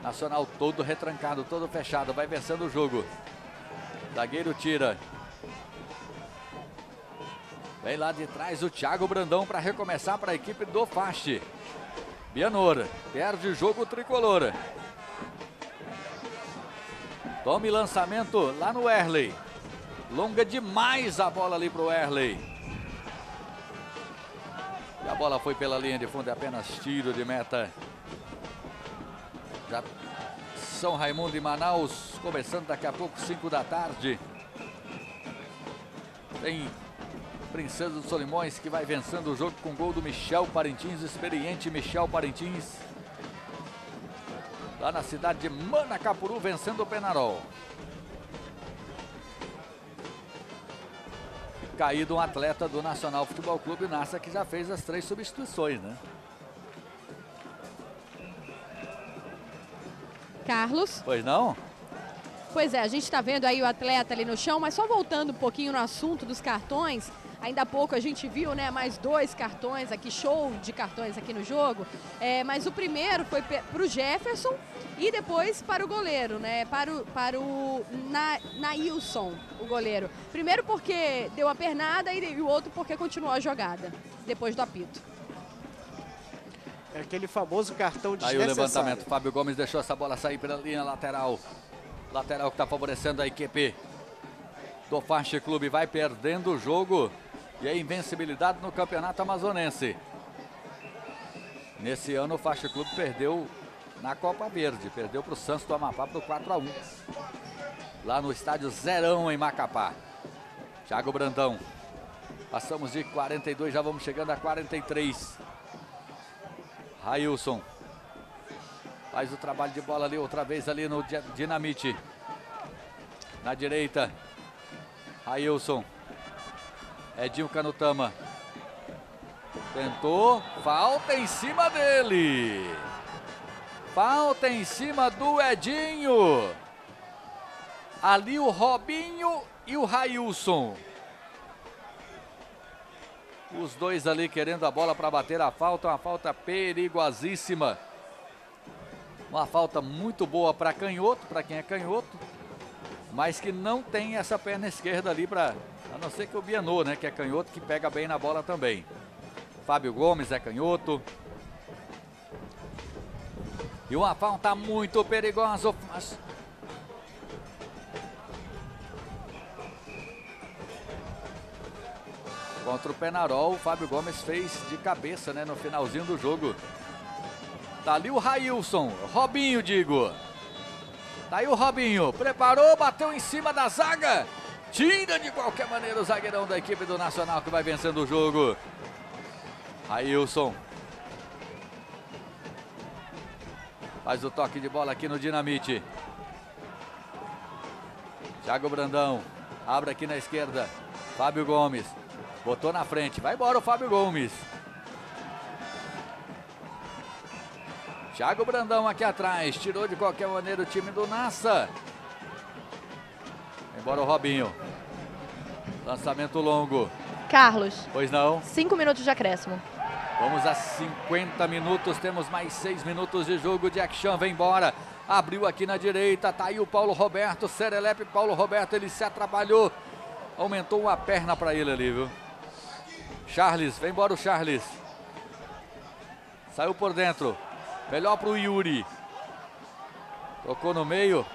Nacional todo retrancado, todo fechado. Vai vencendo o jogo. Zagueiro tira. Vem lá de trás o Thiago Brandão para recomeçar para a equipe do Faste. Bianor perde o jogo tricolor. Tome lançamento lá no Erley. Longa demais a bola ali para o Erley. Bola foi pela linha de fundo, é apenas tiro de meta. Já São Raimundo e Manaus, começando daqui a pouco, 5 da tarde. Tem Princesa dos Solimões que vai vencendo o jogo com gol do Michel Parintins, experiente Michel Parintins. Lá na cidade de Manacapuru, vencendo o Penarol. Caído um atleta do Nacional Futebol Clube Nassa que já fez as três substituições, né? Carlos. Pois não? Pois é, a gente está vendo aí o atleta ali no chão, mas só voltando um pouquinho no assunto dos cartões, Ainda há pouco a gente viu né, mais dois cartões aqui, show de cartões aqui no jogo. É, mas o primeiro foi para o Jefferson e depois para o goleiro, né? Para o, para o Na, Nailson, o goleiro. Primeiro porque deu a pernada e, e o outro porque continuou a jogada, depois do apito. É aquele famoso cartão de Aí o levantamento. Fábio Gomes deixou essa bola sair pela linha lateral. Lateral que está favorecendo a equipe do Faixa Clube. Vai perdendo o jogo e a invencibilidade no campeonato amazonense. Nesse ano o Faixa Clube perdeu na Copa Verde, perdeu para o Santos do Amapá por 4 a 1 lá no estádio Zerão em Macapá. Thiago Brandão. Passamos de 42, já vamos chegando a 43. Railson. Faz o trabalho de bola ali outra vez ali no Dinamite. Na direita. Railson. Edinho Canutama. Tentou. Falta em cima dele. Falta em cima do Edinho. Ali o Robinho e o Railson. Os dois ali querendo a bola para bater a falta. Uma falta perigosíssima. Uma falta muito boa para canhoto, para quem é canhoto. Mas que não tem essa perna esquerda ali para a não ser que o Bianô, né, que é canhoto, que pega bem na bola também. Fábio Gomes é canhoto. E uma falta muito perigosa. Contra o Penarol, o Fábio Gomes fez de cabeça, né, no finalzinho do jogo. Tá ali o Railson, Robinho, digo. Tá aí o Robinho, preparou, bateu em cima da zaga. Tira de qualquer maneira o zagueirão da equipe do Nacional que vai vencendo o jogo. Ailson. Faz o toque de bola aqui no Dinamite. Thiago Brandão. Abre aqui na esquerda. Fábio Gomes. Botou na frente. Vai embora o Fábio Gomes. Thiago Brandão aqui atrás. Tirou de qualquer maneira o time do Nassa. Embora o Robinho. Lançamento longo. Carlos. Pois não. Cinco minutos de acréscimo. Vamos a 50 minutos, temos mais seis minutos de jogo. Jack Chan vem embora. Abriu aqui na direita, tá aí o Paulo Roberto, Serelepe, Paulo Roberto, ele se atrapalhou. Aumentou uma perna para ele ali, viu? Charles, vem embora o Charles. Saiu por dentro. Melhor para o Yuri. Tocou no meio.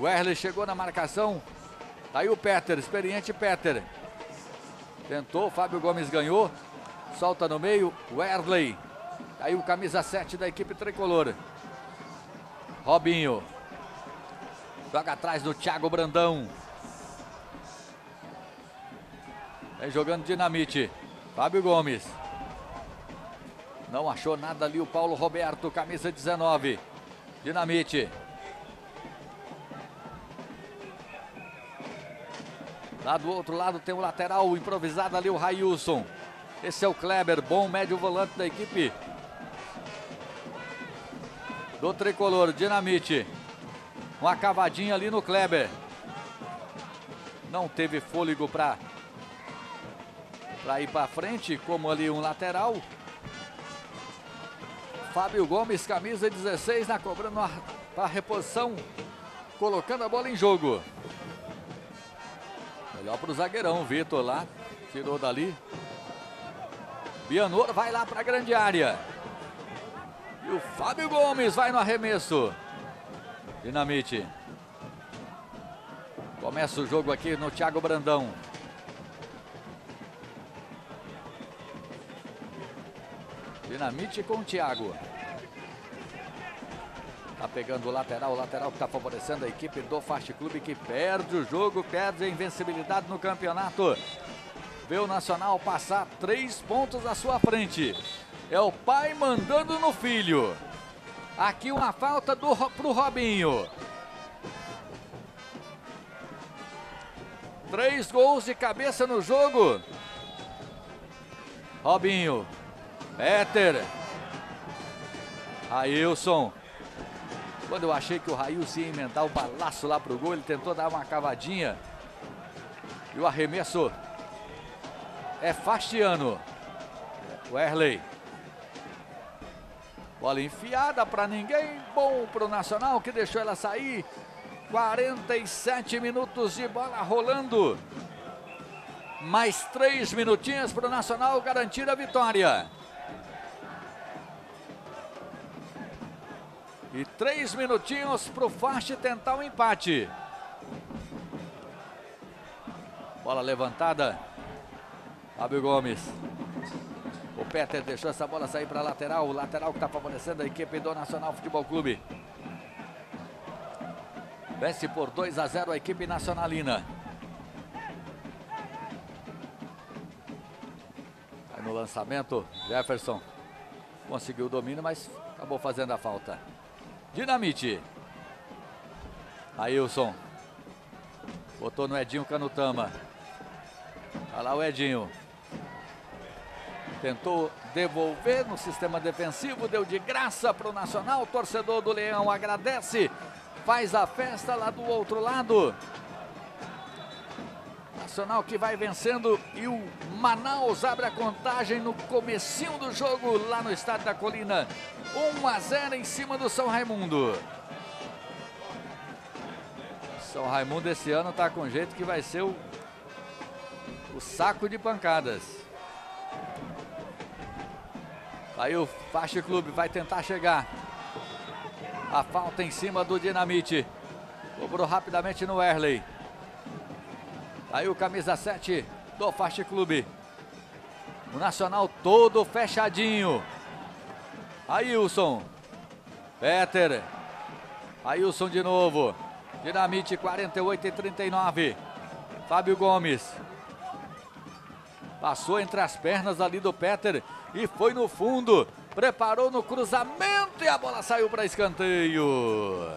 O Erle chegou na marcação. Tá aí o Peter, experiente Peter. Tentou, Fábio Gomes ganhou. Solta no meio, o Erley. Tá aí o camisa 7 da equipe tricolor. Robinho. Joga atrás do Thiago Brandão. Vem jogando dinamite. Fábio Gomes. Não achou nada ali o Paulo Roberto, camisa 19. Dinamite. Lá do outro lado tem o lateral improvisado ali, o Railson. Esse é o Kleber, bom médio volante da equipe. Do tricolor, Dinamite. Uma cavadinha ali no Kleber. Não teve fôlego para para ir para frente, como ali um lateral. Fábio Gomes, camisa 16, na cobrando a reposição, colocando a bola em jogo. Melhor para o zagueirão, Vitor lá, tirou dali. Bianor vai lá para a grande área. E o Fábio Gomes vai no arremesso. Dinamite. Começa o jogo aqui no Thiago Brandão. Dinamite com o Thiago. Tá pegando o lateral, o lateral que tá favorecendo a equipe do Fast Clube que perde o jogo, perde a invencibilidade no campeonato. Vê o Nacional passar três pontos à sua frente. É o pai mandando no filho. Aqui uma falta do, pro Robinho. Três gols de cabeça no jogo. Robinho. Peter. Ailson. Quando eu achei que o Railson ia emendar o balaço lá pro gol, ele tentou dar uma cavadinha. E o arremesso é Fastiano. O Erley. Bola enfiada para ninguém. Bom para o Nacional que deixou ela sair. 47 minutos de bola rolando. Mais três minutinhos para o Nacional garantir a vitória. E três minutinhos para o Fast tentar o um empate. Bola levantada. Fábio Gomes. O Peter deixou essa bola sair para a lateral. O lateral que está favorecendo a equipe do Nacional Futebol Clube. Vence por 2 a 0 a equipe nacionalina. Aí no lançamento, Jefferson conseguiu o domínio, mas acabou fazendo a falta. Dinamite. Ailson. Botou no Edinho Canutama. Olha lá o Edinho. Tentou devolver no sistema defensivo, deu de graça para o Nacional. Torcedor do Leão agradece, faz a festa lá do outro lado. Nacional que vai vencendo e o Manaus abre a contagem no comecinho do jogo lá no estádio da Colina. 1 a 0 em cima do São Raimundo. São Raimundo esse ano está com jeito que vai ser o, o saco de pancadas. Aí o Faixa Clube vai tentar chegar. A falta em cima do Dinamite. Cobrou rapidamente no Erley. Aí o camisa 7 do Fast Clube. O Nacional todo fechadinho. Ailson. Peter. Ailson de novo. Dinamite 48 e 39. Fábio Gomes. Passou entre as pernas ali do Peter e foi no fundo. Preparou no cruzamento e a bola saiu para escanteio.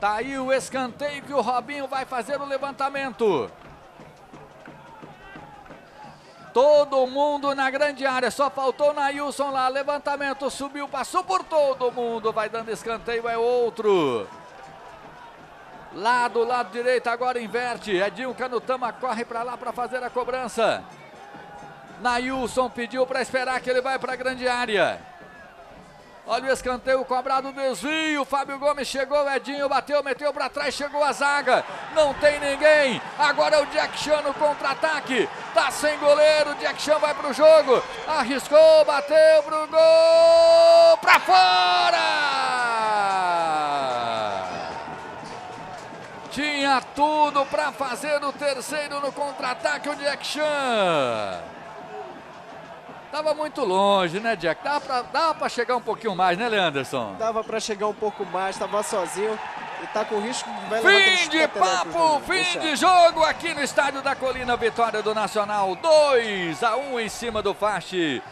Tá aí o escanteio que o Robinho vai fazer o levantamento. Todo mundo na grande área, só faltou Nailson lá. Levantamento, subiu, passou por todo mundo. Vai dando escanteio, é outro. Lá do lado direito, agora inverte. Edinho Canutama corre para lá para fazer a cobrança. Nailson pediu para esperar que ele vai para a grande área. Olha o escanteio cobrado, desvio. Fábio Gomes chegou, Edinho bateu, meteu para trás, chegou a zaga. Não tem ninguém. Agora é o Jack Chan no contra-ataque. Tá sem goleiro. Jack Chan vai pro jogo. Arriscou, bateu pro gol. Pra fora! Tinha tudo para fazer o terceiro no contra-ataque, o Jack Chan. Tava muito longe, né, Jack? Dava pra, dava pra chegar um pouquinho mais, né, Leanderson? Dava pra chegar um pouco mais, tava sozinho e tá com risco de vai Fim de petelecos, papo, né? fim Deixa. de jogo aqui no Estádio da Colina, vitória do Nacional, 2 a 1 em cima do Fast.